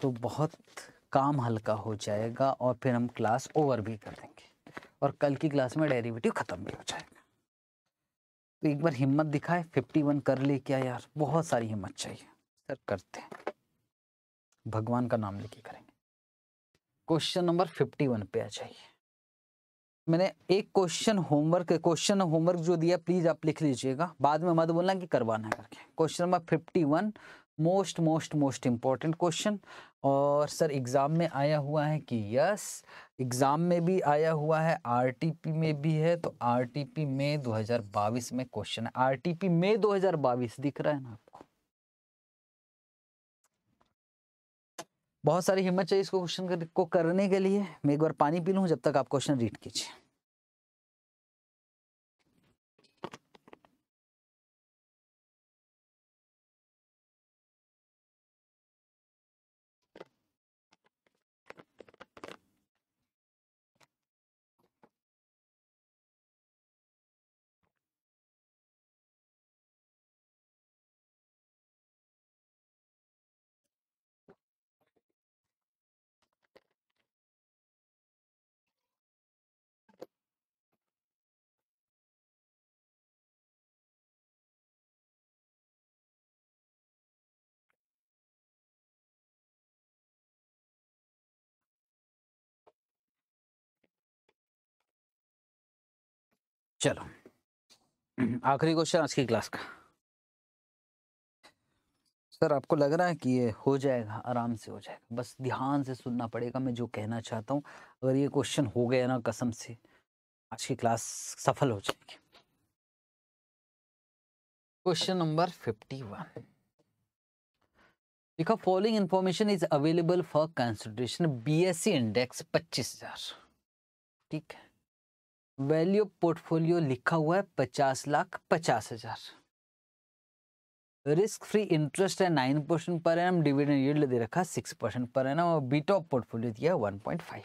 तो बहुत काम हल्का हो जाएगा और फिर हम क्लास ओवर भी कर देंगे और कल की क्लास में डेरिवेटिव खत्म भी हो जाएगा। तो एक बार हिम्मत दिखाए 51 कर ले क्या यार? बहुत सारी हिम्मत चाहिए। सर, करते हैं। भगवान का नाम लेके करेंगे। क्वेश्चन नंबर 51 पे आ जाइए। मैंने एक क्वेश्चन होमवर्क क्वेश्चन होमवर्क जो दिया प्लीज़ आप लिख लीजिएगा। बाद में मत बोलना कि करवाना करके। Question number 51 most most most important question और सर एग्ज़ाम में आया हुआ है कि यस एग्ज़ाम में भी आया हुआ है आरटीपी में भी है तो आरटीपी में 2022 में क्वेश्चन है। आरटीपी में 2022 दिख रहा है ना? बहुत सारी हिम्मत चाहिए इसको क्वेश्चन को करने के लिए। मैं एक बार पानी पी लूँ, जब तक आप क्वेश्चन रीड कीजिए। चलो। आखिरी क्वेश्चन आज की क्लास का। सर आपको लग रहा है कि ये हो जाएगा, आराम से हो जाएगा। बस ध्यान से सुनना पड़ेगा, मैं जो कहना चाहता हूँ, अगर ये क्वेश्चन हो गया ना कसम से, आज की क्लास सफल हो जाएगी। क्वेश्चन नंबर फिफ्टी वन देखो following information is available for consideration BSC index पच्चीस हज़ार। ठीक है? वैल्यू पोर्टफोलियो लिखा हुआ है पचास लाख पचास हज़ार रिस्क फ्री इंटरेस्ट है, nine percent per annum dividend yield दे रखा सिक्स परसेंट पर एम और बीटा ऑफ़ पोर्टफोलियो दिया one point five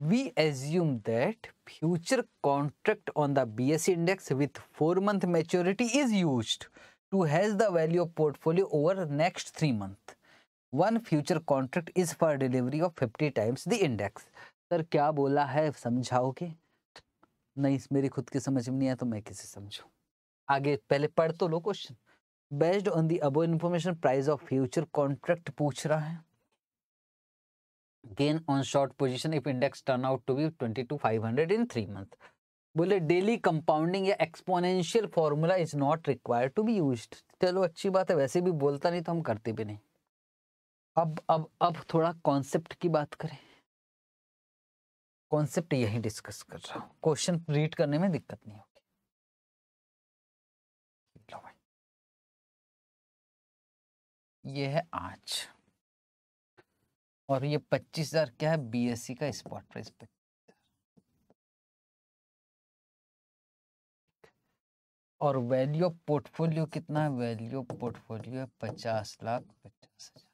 we assume that future contract on the BSC index with four month maturity is used to hedge the value of portfolio over next three month. One future contract is for delivery of 50 times the index. Sir, क्या बोला है समझाओगे? नहीं मेरी खुद की समझ में नहीं आया तो मैं किसे समझू? आगे पहले पढ़ तो लो question based on the above information price of future contract पूछ रहा है। Gain on short position if index turn out to be 22500 in 3 month बोले डेली कंपाउंडिंग या exponential formula is not required to be used चलो, अच्छी बात है, वैसे भी बोलता नहीं तो हम करते भी नहीं। अब अब अब थोड़ा कॉन्सेप्ट की बात करें। कॉन्सेप्ट यही डिस्कस कर रहा हूँ। क्वेश्चन रीड करने में दिक्कत नहीं होगी। ये है आज। और ये पच्चीस हज़ार क्या है? बीएससी का स्पॉट प्राइस और वैल्यू ऑफ़ पोर्टफोलियो कितना है? वैल्यू ऑफ़ पोर्टफोलियो है पचास लाख पचास हज़ार।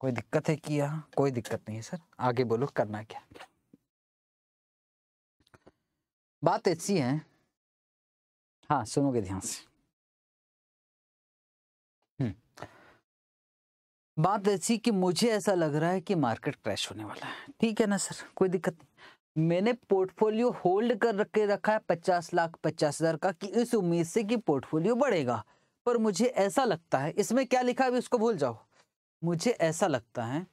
कोई दिक्कत है कि यहाँ कोई दिक्कत नहीं है सर। आगे बोलो, करना क्या? बात ऐसी है। हाँ सुनोगे ध्यान से। बात ऐसी कि मुझे ऐसा लग रहा है कि मार्केट क्रैश होने वाला है। ठीक है ना सर? कोई दिक्कत नहीं। मैंने पोर्टफोलियो होल्ड कर रखे, रखा है पचास लाख, पचास हज़ार का कि इस उम्मीद से कि पोर्टफोलियो बढ़ेगा। पर मुझे ऐसा लगता है। इसमें क्या लिखा है? अभी उसको भूल जाओ। मुझे ऐसा लगता है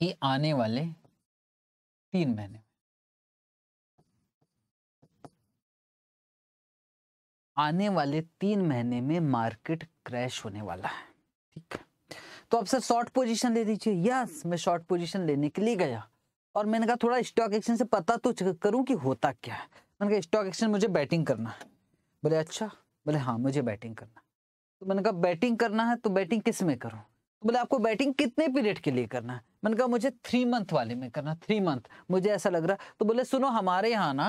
कि आने वाले तीन महीने आने वाले तीन महीने में मार्केट क्रैश होने वाला है, ठीक है? तो अब सर शॉर्ट पोजीशन ले लीजिए यस, मैं शॉर्ट पोजीशन लेने के लिए गया। और मैंने कहा, थोड़ा स्टॉक एक्सचेंज से पता तो करूँ कि होता क्या है? मैंने कहा, स्टॉक एक्सचेंज मुझे बैटिंग करना है। बोले अच्छा। बोले हाँ मुझे बैटिंग करना तो मैंने कहा, बैटिंग करना है तो बैटिंग किसमें करूँ? तो बोले, आपको बैटिंग कितने पीरियड के लिए करना है? मैंने कहा, मुझे थ्री मंथ वाले में करना थ्री मंथ मुझे ऐसा लग रहा तो बोले, सुनो, हमारे यहाँ ना,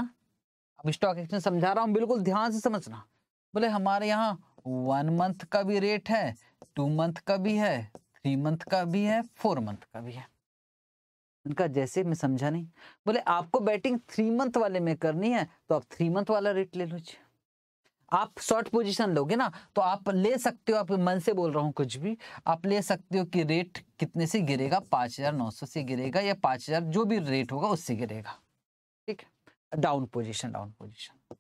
अब स्टॉक एक्सचेंज समझा रहा हूँ, बिल्कुल ध्यान से समझना। बोले, हमारे यहाँ वन मंथ का भी रेट है टू मंथ का भी है थ्री मंथ का भी है फोर मंथ का भी है. उनका जैसे मैं समझा नहीं। बोले, आपको बैटिंग थ्री मंथ वाले में करनी है तो आप थ्री मंथ वाला रेट ले लीजिए। आप शॉर्ट पोजीशन लोगे ना तो आप ले सकते हो, आप मन से बोल रहा हूँ कुछ भी, आप ले सकते हो कि रेट कितने से गिरेगा, पाँच हज़ार नौ सौ से गिरेगा या पाँच हज़ार जो भी रेट होगा उससे गिरेगा। ठीक है? डाउन पोजीशन डाउन पोजीशन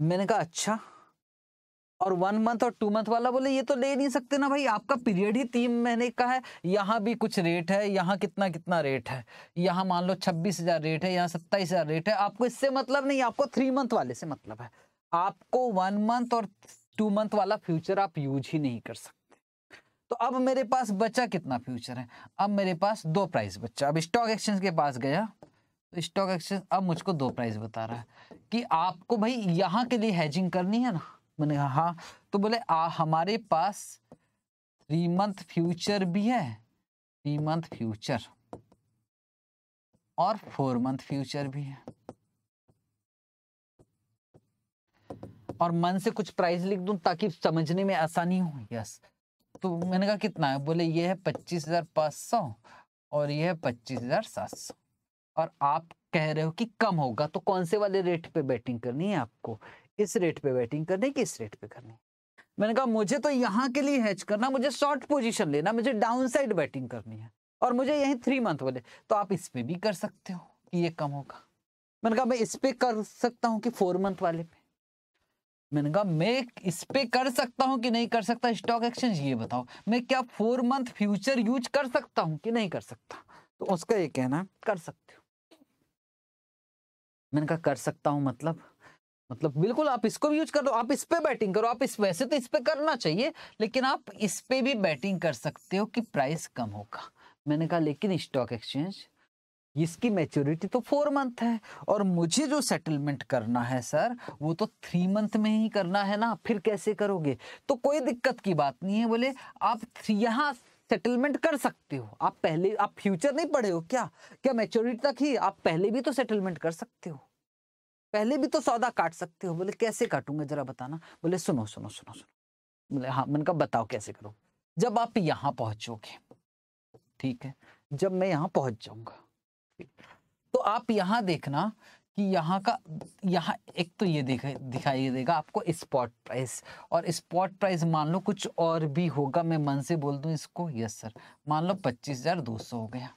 मैंने कहा अच्छा और वन मंथ और टू मंथ वाला बोले, ये तो ले नहीं सकते ना भाई, आपका पीरियड ही तीन महीने का है, यहाँ भी कुछ रेट है, यहाँ कितना कितना रेट है, यहाँ मान लो छब्बीस हज़ार रेट है, यहाँ सत्ताईस हज़ार रेट है, आपको इससे मतलब नहीं, आपको थ्री मंथ वाले से मतलब है। आपको वन मंथ और टू मंथ वाला फ्यूचर आप यूज़ ही नहीं कर सकते। तो अब मेरे पास बचा कितना फ्यूचर है? अब मेरे पास दो प्राइस बचा। अब स्टॉक एक्सचेंज के पास गया। तो स्टॉक एक्सचेंज अब मुझको दो प्राइस बता रहा है कि आपको भाई यहाँ के लिए हैजिंग करनी है ना? मैंने कहा हाँ। तो बोले आ, हमारे पास थ्री मंथ फ्यूचर भी है। थ्री मंथ फ्यूचर और फोर मंथ फ्यूचर भी है। और मन से कुछ प्राइस लिख दूँ ताकि समझने में आसानी हो। यस तो मैंने कहा, कितना? है बोले, ये है पच्चीस हज़ार पाँच सौ और ये है पच्चीस हज़ार सात सौ। और आप कह रहे हो कि कम होगा तो कौन से वाले रेट पे बैटिंग करनी है आपको? इस रेट पे बैटिंग करनी है कि इस रेट पे करनी है? मैंने कहा, मुझे तो यहाँ के लिए हैच करना, मुझे शॉर्ट पोजीशन लेना, मुझे डाउन साइड बैटिंग करनी है और मुझे यही थ्री मंथ वाले। तो आप इस पे भी कर सकते हो कि ये कम होगा। मैंने कहा, मैं इस पे कर सकता हूँ कि फोर मंथ वाले पे? मैंने कहा, मैं इस पे कर सकता हूँ कि नहीं कर सकता? स्टॉक एक्सचेंज, ये बताओ, मैं क्या फोर मंथ फ्यूचर यूज़ कर सकता हूँ कि नहीं कर सकता? तो उसका ये कहना कर सकते हो। मैंने कहा, कर सकता हूँ मतलब? मतलब बिल्कुल आप इसको भी यूज़ कर दो आप इस पे बैटिंग करो। आप इस, वैसे तो इस पे करना चाहिए, लेकिन आप इस पे भी बैटिंग कर सकते हो कि प्राइस कम होगा। मैंने कहा, लेकिन स्टॉक एक्सचेंज इसकी मैच्योरिटी तो फोर मंथ है। और मुझे जो सेटलमेंट करना है सर वो तो थ्री मंथ में ही करना है ना। फिर कैसे करोगे? तो कोई दिक्कत की बात नहीं है, बोले, आप यहाँ सेटलमेंट कर सकते हो। आप पहले, आप फ्यूचर नहीं पढ़े हो क्या? क्या मेच्योरिटी तक ही आप पहले भी तो सेटलमेंट कर सकते हो? पहले भी तो सौदा काट सकते हो। बोले, कैसे काटूँगा, जरा बताना। बोले, सुनो सुनो सुनो सुनो। बोले हाँ मैंने कहा, बताओ कैसे करो? जब आप यहाँ पहुंचोगे, ठीक है? जब मैं यहाँ पहुँच जाऊँगा तो आप यहाँ देखना कि यहाँ का, यहाँ एक तो ये दिखाई दिखाई देगा आपको स्पॉट प्राइस और स्पॉट प्राइस मान लो कुछ और भी होगा, मैं मन से बोल दूँ इसको यस सर मान लो पच्चीस हज़ार दो सौ हो गया।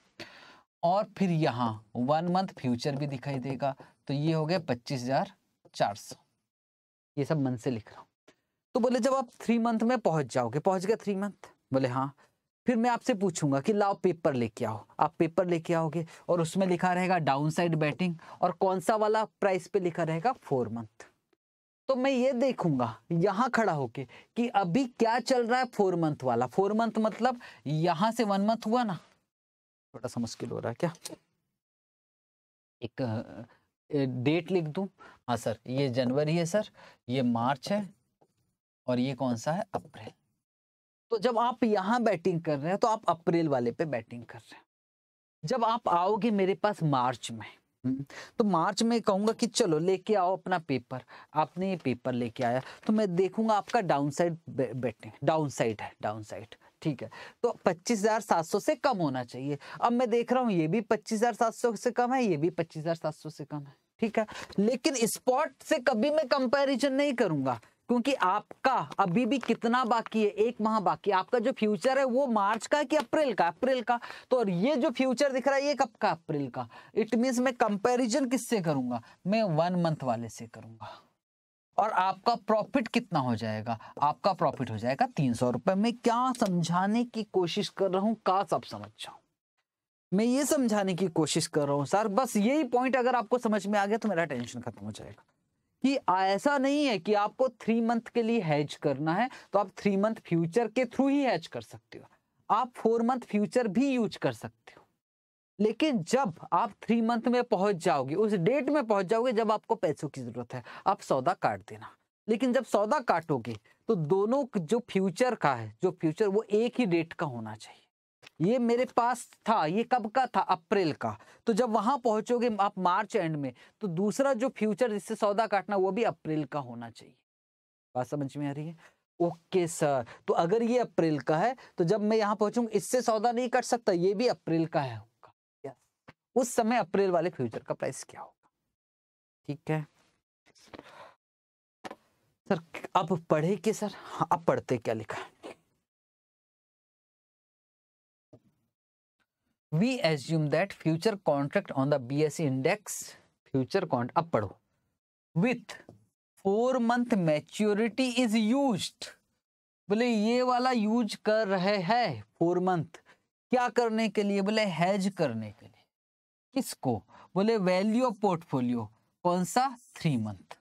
और फिर यहाँ वन मंथ फ्यूचर भी दिखाई देगा तो ये हो गया पच्चीस हज़ार चार सौ। ये सब मन से लिख रहा हूँ। तो बोले जब आप थ्री मंथ में पहुँच जाओगे, पहुँच गया थ्री मंथ बोले हाँ फिर मैं आपसे पूछूँगा कि लाओ पेपर लेके आओ। आप पेपर लेके आओगे और उसमें लिखा रहेगा डाउन साइड बैटिंग और कौन सा वाला प्राइस पे लिखा रहेगा फोर मंथ तो मैं ये देखूँगा, यहाँ खड़ा होके कि अभी क्या चल रहा है फोर मंथ वाला। फोर मंथ मतलब यहाँ से वन मंथ हुआ ना? थोड़ा सा मुश्किल हो रहा है क्या? एक डेट लिख दूँ? हाँ सर, ये जनवरी है सर, ये मार्च है और ये कौन सा है? अप्रैल। तो जब आप यहाँ बैटिंग कर रहे हैं तो आप अप्रैल वाले पे बैटिंग कर रहे हैं। जब आप आओगे मेरे पास मार्च में हम्म, तो मार्च में कहूँगा कि चलो लेके आओ अपना पेपर। आपने ये पेपर लेके आया तो मैं देखूँगा आपका downside batting downside है डाउन साइड ठीक है। तो पच्चीस हज़ार सात सौ से कम होना चाहिए। अब मैं देख रहा हूँ ये भी पच्चीस हज़ार सात सौ से कम है ये भी पच्चीस हज़ार सात सौ से कम है ठीक है। लेकिन स्पॉट से कभी मैं कंपैरिजन नहीं करूँगा। क्योंकि आपका अभी भी कितना बाकी है? एक माह बाकी आपका जो फ्यूचर है, वो मार्च का है कि अप्रैल का? अप्रैल का। तो और ये जो फ्यूचर दिख रहा है, ये कब का? अप्रैल का। इट मीन मैं कंपैरिजन किससे करूँगा? मैं वन मंथ वाले से करूँगा। और आपका प्रॉफिट कितना हो जाएगा? आपका प्रॉफिट हो जाएगा तीन सौ रुपए। मैं क्या समझाने की कोशिश कर रहा हूँ? का सब समझ जाऊँ मैं ये समझाने की कोशिश कर रहा हूँ, सर। बस यही पॉइंट अगर आपको समझ में आ गया तो मेरा टेंशन खत्म हो जाएगा। कि ऐसा नहीं है कि आपको थ्री मंथ के लिए हैज़ करना है तो आप थ्री मंथ फ्यूचर के थ्रू ही हैज़ कर सकते हो। आप फोर मंथ फ्यूचर भी यूज़ कर सकते हो। लेकिन जब आप थ्री मंथ में पहुँच जाओगे, उस डेट में पहुँच जाओगे जब आपको पैसों की ज़रूरत है, आप सौदा काट देना। लेकिन जब सौदा काटोगे तो दोनों जो फ्यूचर का है, जो फ्यूचर वो एक ही डेट का होना चाहिए। ये मेरे पास था ये कब का था? अप्रैल का। तो जब वहाँ पहुंचोगे आप मार्च एंड में तो दूसरा जो फ्यूचर जिससे सौदा काटना वो भी अप्रैल का होना चाहिए। बात समझ में आ रही है? Okay sir. तो अगर ये अप्रैल का है तो जब मैं यहाँ पहुंचूँगा इससे सौदा नहीं काट सकता ये भी अप्रैल का है उस समय अप्रैल वाले फ्यूचर का प्राइस क्या होगा? ठीक है? सर अब पढ़े के सर? हाँ, अब पढ़ते क्या लिखा है? We assume that future contract on the BSE index future contract अब पढ़ो with four month maturity is used बोले ये वाला यूज़ कर रहे हैं फोर मंथ क्या करने के लिए बोले हैज़ करने के लिए किसको बोले वैल्यू ऑफ़ पोर्टफोलियो कौन सा थ्री मंथ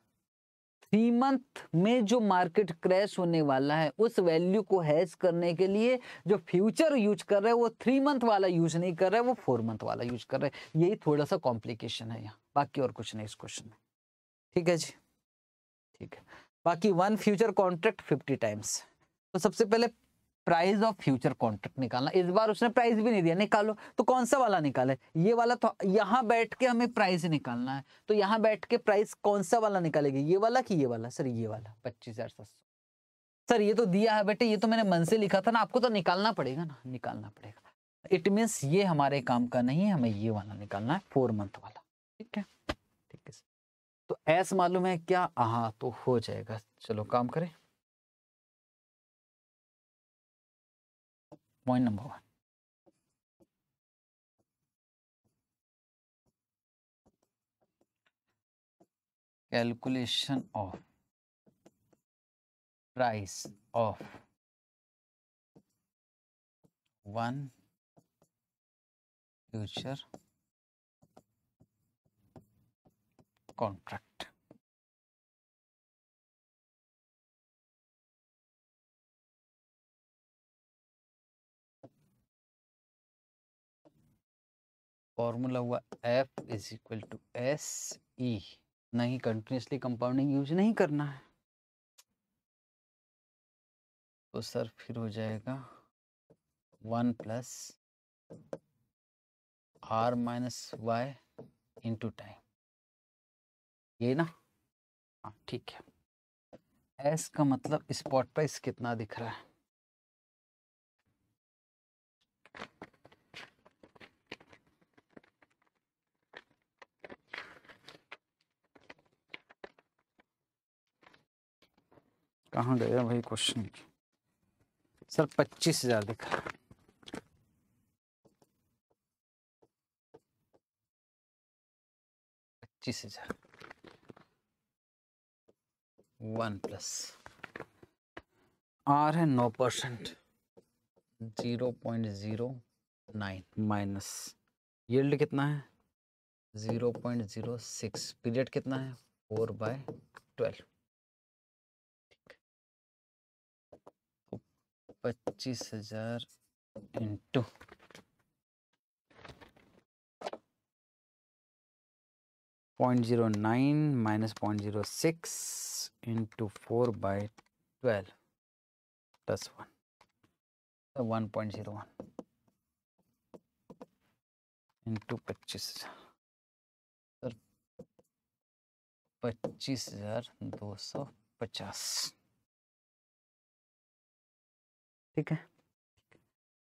मंथ में जो मार्केट क्रैश होने वाला है, उस वैल्यू को हैज़ करने के लिए जो फ्यूचर यूज़ कर रहे हैं, वो थ्री मंथ वाला यूज़ नहीं कर रहे हैं वो फोर मंथ वाला यूज़ कर रहे हैं। यही थोड़ा सा कॉम्प्लिकेशन है यहाँ। बाकी और कुछ नहीं इस क्वेश्चन में। ठीक है जी? ठीक है। बाकी one future contract fifty times तो सबसे पहले प्राइस ऑफ़ फ्यूचर कॉन्ट्रैक्ट निकालना। इस बार उसने प्राइस भी नहीं दिया, निकालो। तो कौन सा वाला निकाले? ये वाला तो यहाँ बैठ के हमें प्राइस निकालना है। तो यहाँ बैठ के प्राइस कौन सा वाला निकालेगी? ये वाला कि ये वाला? सर, ये वाला, पच्चीस हज़ार सौ। सर, ये तो दिया है बेटे, ये तो मैंने मन से लिखा था ना, आपको तो निकालना पड़ेगा ना? निकालना पड़ेगा। इट मीन्स ये हमारे काम का नहीं है, हमें ये वाला निकालना है फोर मंथ वाला। ठीक है? ठीक है तो एस मालूम है क्या? हाँ तो हो जाएगा। चलो, काम करें। Point number one. Calculation of price of one future contract. Formula हुआ F is equal to S e नहीं कंटिन्यूसली कंपाउंडिंग यूज़ नहीं करना है। तो सर फिर हो जाएगा one plus R minus Y into time ये ना? हाँ ठीक है। एस का मतलब स्पॉट प्राइस कितना दिख रहा है? कहाँ गया भाई क्वेश्चन सर पच्चीस हज़ार दिखा। पच्चीस हज़ार। One plus. आर है नौ percent. Zero point zero nine. Minus. Yield कितना है? Zero point zero six. Period कितना है? Four by twelve. पच्चीस हज़ार into. Point zero nine minus point zero six into four by twelve plus one. One point zero one into पच्चीस हज़ार। पच्चीस हज़ार दो सौ पचास। ठीक है।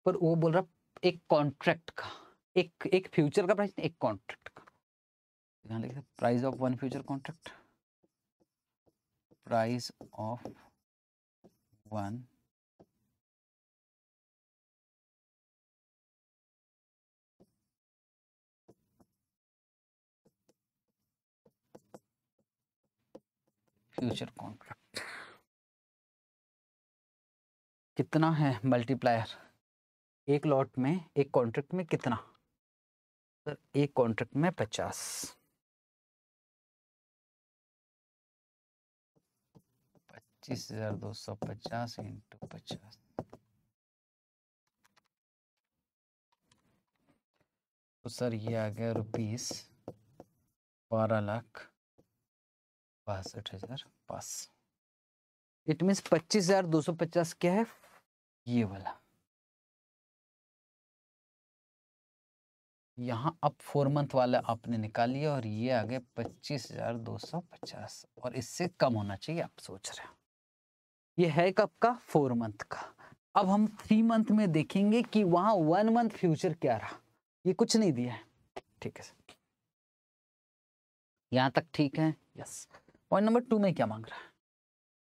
पर वो बोल रहा, एक कॉन्ट्रैक्ट का, एक एक फ्यूचर का प्राइस एक कॉन्ट्रैक्ट का। यहाँ लिखा price of one future contract price of one future contract कितना है मल्टीप्लायर एक लॉट में, एक कॉन्ट्रैक्ट में कितना? सर, एक कॉन्ट्रैक्ट में पचास। पच्चीस हज़ार दो सौ पचास इंटू पचास। तो सर, ये आ गया रुपीस बारह लाख बासठ हज़ार पाँच इट मीन्स पच्चीस हज़ार दो सौ पचास क्या है? ये वाला। यहाँ अब फोर मंथ वाला आपने निकाल लिया और ये आ गया पच्चीस हज़ार दो सौ पचास और इससे कम होना चाहिए, आप सोच रहे हो। ये है कब का फोर मंथ का। अब हम थ्री मंथ में देखेंगे कि वहाँ वन मंथ फ्यूचर क्या रहा। ये कुछ नहीं दिया है। ठीक है सर यहाँ तक ठीक है? यस पॉइंट नंबर टू में क्या मांग रहा है?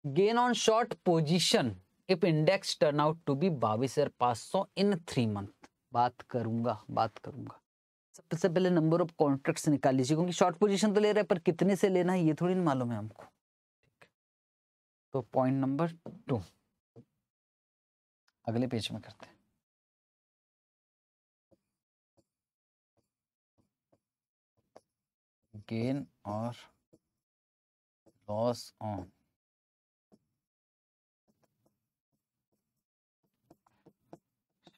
Gain on short position if index turn out to be बाईस हज़ार पाँच सौ इन थ्री मंथ बात करूँगा बात करूँगा। सबसे पहले नंबर ऑफ़ कॉन्ट्रैक्ट्स निकाल लीजिए, क्योंकि शॉर्ट पोजीशन तो ले रहे हैं, पर कितने से लेना है, ये थोड़ी नहीं मालूम है हमको। ठीक तो पॉइंट नंबर टू अगले पेज में करते हैं। गेन और loss on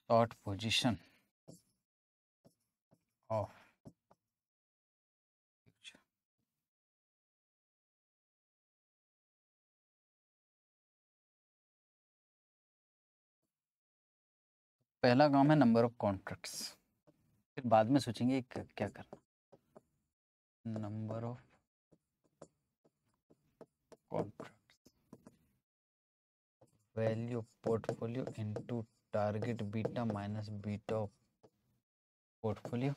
short position of. पहला काम है नंबर ऑफ़ कॉन्ट्रैक्ट्स फिर बाद में सोचेंगे क्या करना number of contracts value portfolio into target beta minus beta portfolio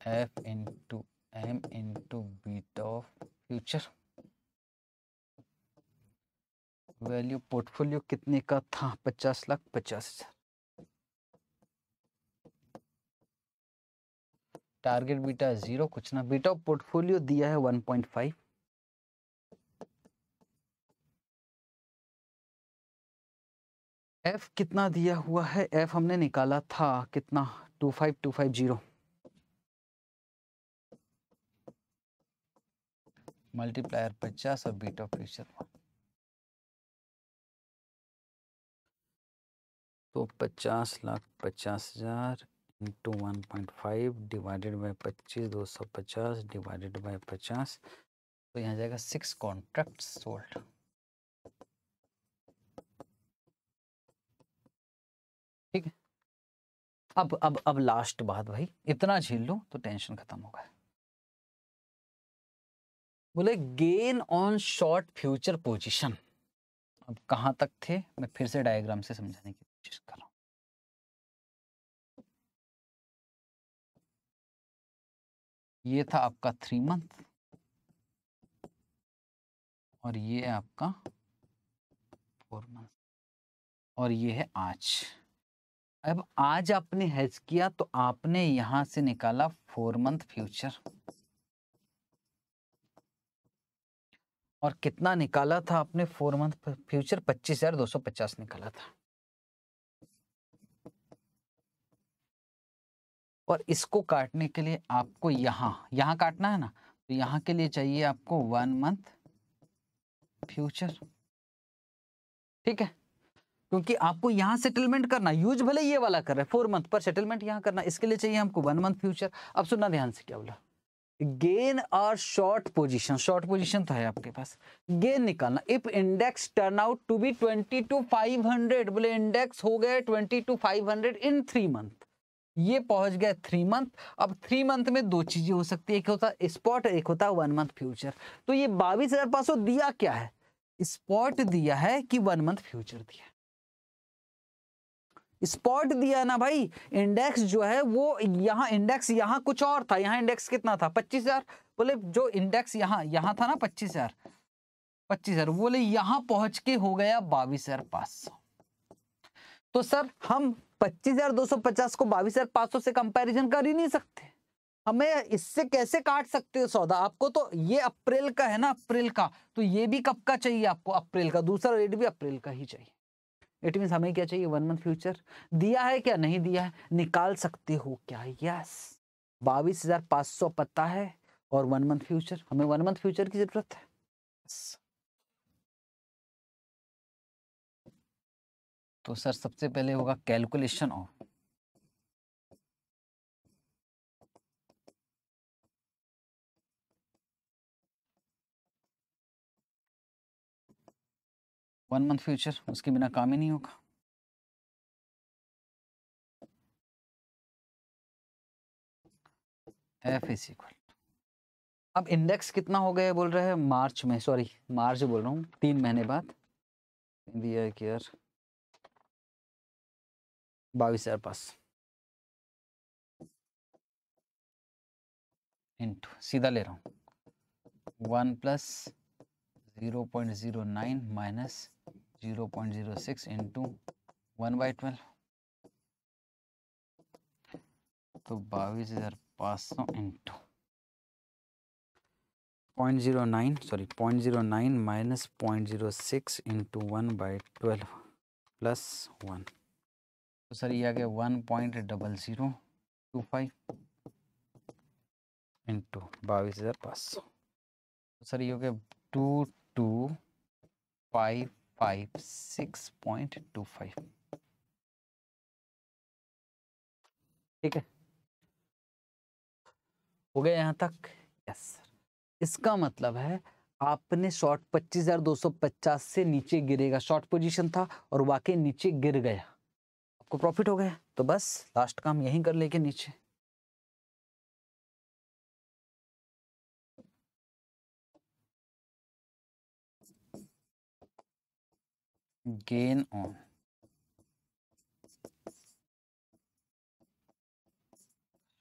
F into M into beta of future value portfolio कितने का था? पचास लाख पचास हज़ार। टारगेट बीटा ज़ीरो कुछ ना। बीटा ऑफ़ पोर्टफोलियो दिया है वन पॉइंट फाइव एफ़ कितना दिया हुआ है? एफ़ हमने निकाला था कितना? Two five two five zero multiplier पचास और बीटा फ्यूचर तो पचास लाख पचास हज़ार into one point five divided by पच्चीस, दो सौ पचास डिवाइडेड बाई पचास। तो यहाँ जाएगा सिक्स कॉन्ट्रैक्ट सोल्ड ठीक है अब अब अब लास्ट बात भाई, इतना झेल लो तो टेंशन खत्म होगा। बोले gain on short future position अब कहाँ तक थे? मैं फिर से डायग्राम से समझाने की कोशिश कर रहा हूँ। ये था आपका थ्री मंथ और ये आपका फोर मंथ और ये है आज। अब आज आपने हेज किया तो आपने यहाँ से निकाला फोर मंथ फ्यूचर। और कितना निकाला था आपने फोर मंथ फ्यूचर? पच्चीस हज़ार दो सौ पचास निकाला था। और इसको काटने के लिए आपको यहाँ यहाँ काटना है ना? तो यहाँ के लिए चाहिए आपको वन मंथ फ्यूचर। ठीक है? क्योंकि आपको यहाँ सेटलमेंट करना यूज़ भले ये वाला कर रहा है फोर मंथ पर सेटलमेंट यहाँ करना, इसके लिए चाहिए हमको वन मंथ फ्यूचर अब सुनना ध्यान से क्या बोला। गेन और शॉर्ट पोजीशन शॉर्ट पोजीशन तो है आपके पास। गेन निकालना। If index turn out to be twenty two five hundred बोले इंडेक्स हो गए twenty two five hundred in three month ये पहुँच गया थ्री मंथ अब थ्री मंथ में दो चीज़ें हो सकती है। एक होता स्पॉट एक होता वन मंथ फ्यूचर तो ये बाईस हज़ार पाँच सौ दिया क्या है? स्पॉट दिया है कि वन मंथ फ्यूचर दिया स्पॉट दिया ना भाई इंडेक्स जो है वो यहाँ इंडेक्स यहाँ कुछ और था, यहाँ इंडेक्स कितना था? पच्चीस हज़ार। बोले, जो इंडेक्स यहाँ यहाँ था ना पच्चीस हज़ार। पच्चीस हज़ार। बोले, यहाँ पहुँच के हो गया बाईस हज़ार पाँच सौ। तो सर, हम पच्चीस हज़ार दो सौ पचास को बाईस हज़ार पाँच सौ से कंपैरिजन कर ही नहीं सकते। हमें इससे कैसे काट सकते हो सौदा? आपको तो ये अप्रैल का है ना, अप्रैल का। तो ये भी कब का चाहिए आपको? अप्रैल का। दूसरा रेट भी अप्रैल का ही चाहिए। इट मीन हमें क्या चाहिए? वन मंथ फ्यूचर दिया है क्या? नहीं दिया है। निकाल सकते हो क्या? यस बाईस हज़ार पाँच सौ पत्ता है और वन मंथ फ्यूचर हमें वन मंथ फ्यूचर की ज़रूरत है। तो सर सबसे पहले होगा calculation of one month future उसके बिना काम ही नहीं होगा। एफ़ इज़ इक्वल अब इंडेक्स कितना हो गया बोल रहे हैं? मार्च में सॉरी मार्च बोल रहा हूँ, तीन महीने बाद। दिया है कि बाईस हज़ार पास इंटू सीधा ले रहा हूँ। One plus zero point zero nine minus zero point zero six into one by twelve तो बाईस हज़ार पाँच सौ into point zero nine sorry point zero nine minus point zero six into one by twelve plus one तो sir ये आ गया one point double zero two five into बाईस हज़ार पाँच सौ। तो सर ये हो गया टू टू फाइव ठीक है? हो गया यहाँ तक? यस इसका मतलब है, आपने शॉर्ट पच्चीस हज़ार दो सौ पचास से नीचे गिरेगा। शॉर्ट पोजीशन था और वाकई नीचे गिर गया। आपको प्रॉफिट हो गया? तो बस लास्ट काम यहीं कर लेके नीचे। Gain on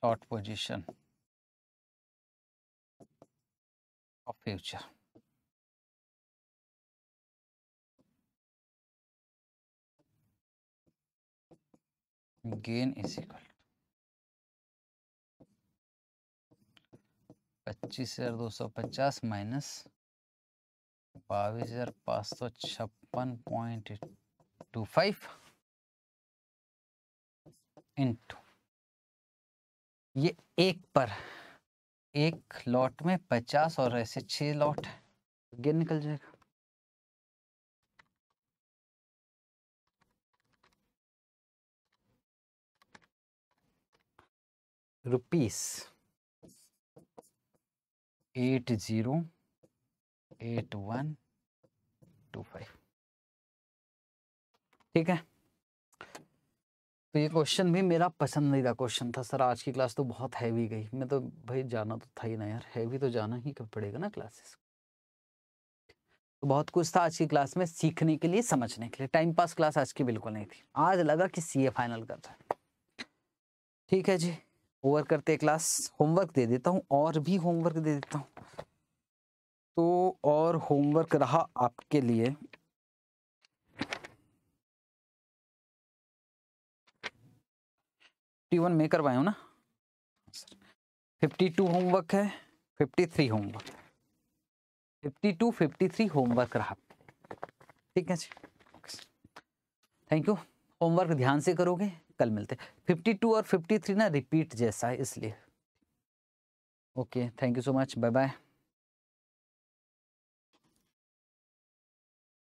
short position of future gain is equal पच्चीस हज़ार दो सौ पचास माइनस बाईस हज़ार पाँच सौ छप्पन पॉइंट टू फाइव इंटू ये एक पर, एक लॉट में पचास और ऐसे छह लॉट गेन निकल जाएगा। Rupees eight zero eight one two five ठीक है? तो ये क्वेश्चन भी मेरा पसंदीदा क्वेश्चन था सर, आज की क्लास तो बहुत हैवी गई। मैं तो भाई, जाना तो था ही ना यार हैवी तो जाना ही कब पड़ेगा ना क्लासेस तो बहुत कुछ था आज की क्लास में सीखने के लिए, समझने के लिए। टाइम पास क्लास आज की बिल्कुल नहीं थी। आज लगा कि सी ए फाइनल कर रहा है। ठीक है जी ओवर करते क्लास होमवर्क दे देता हूँ, और भी होमवर्क दे देता हूँ। तो और होमवर्क रहा आपके लिए। फिफ्टी वन में करवाए हो ना? फिफ्टी टू होमवर्क है fifty three homework fifty two fifty three homework रहा। ठीक है जी? थैंक यू होमवर्क ध्यान से करोगे, कल मिलते फिफ्टी टू और फिफ्टी थ्री ना रिपीट जैसा है, इसलिए। Okay thank you so much bye bye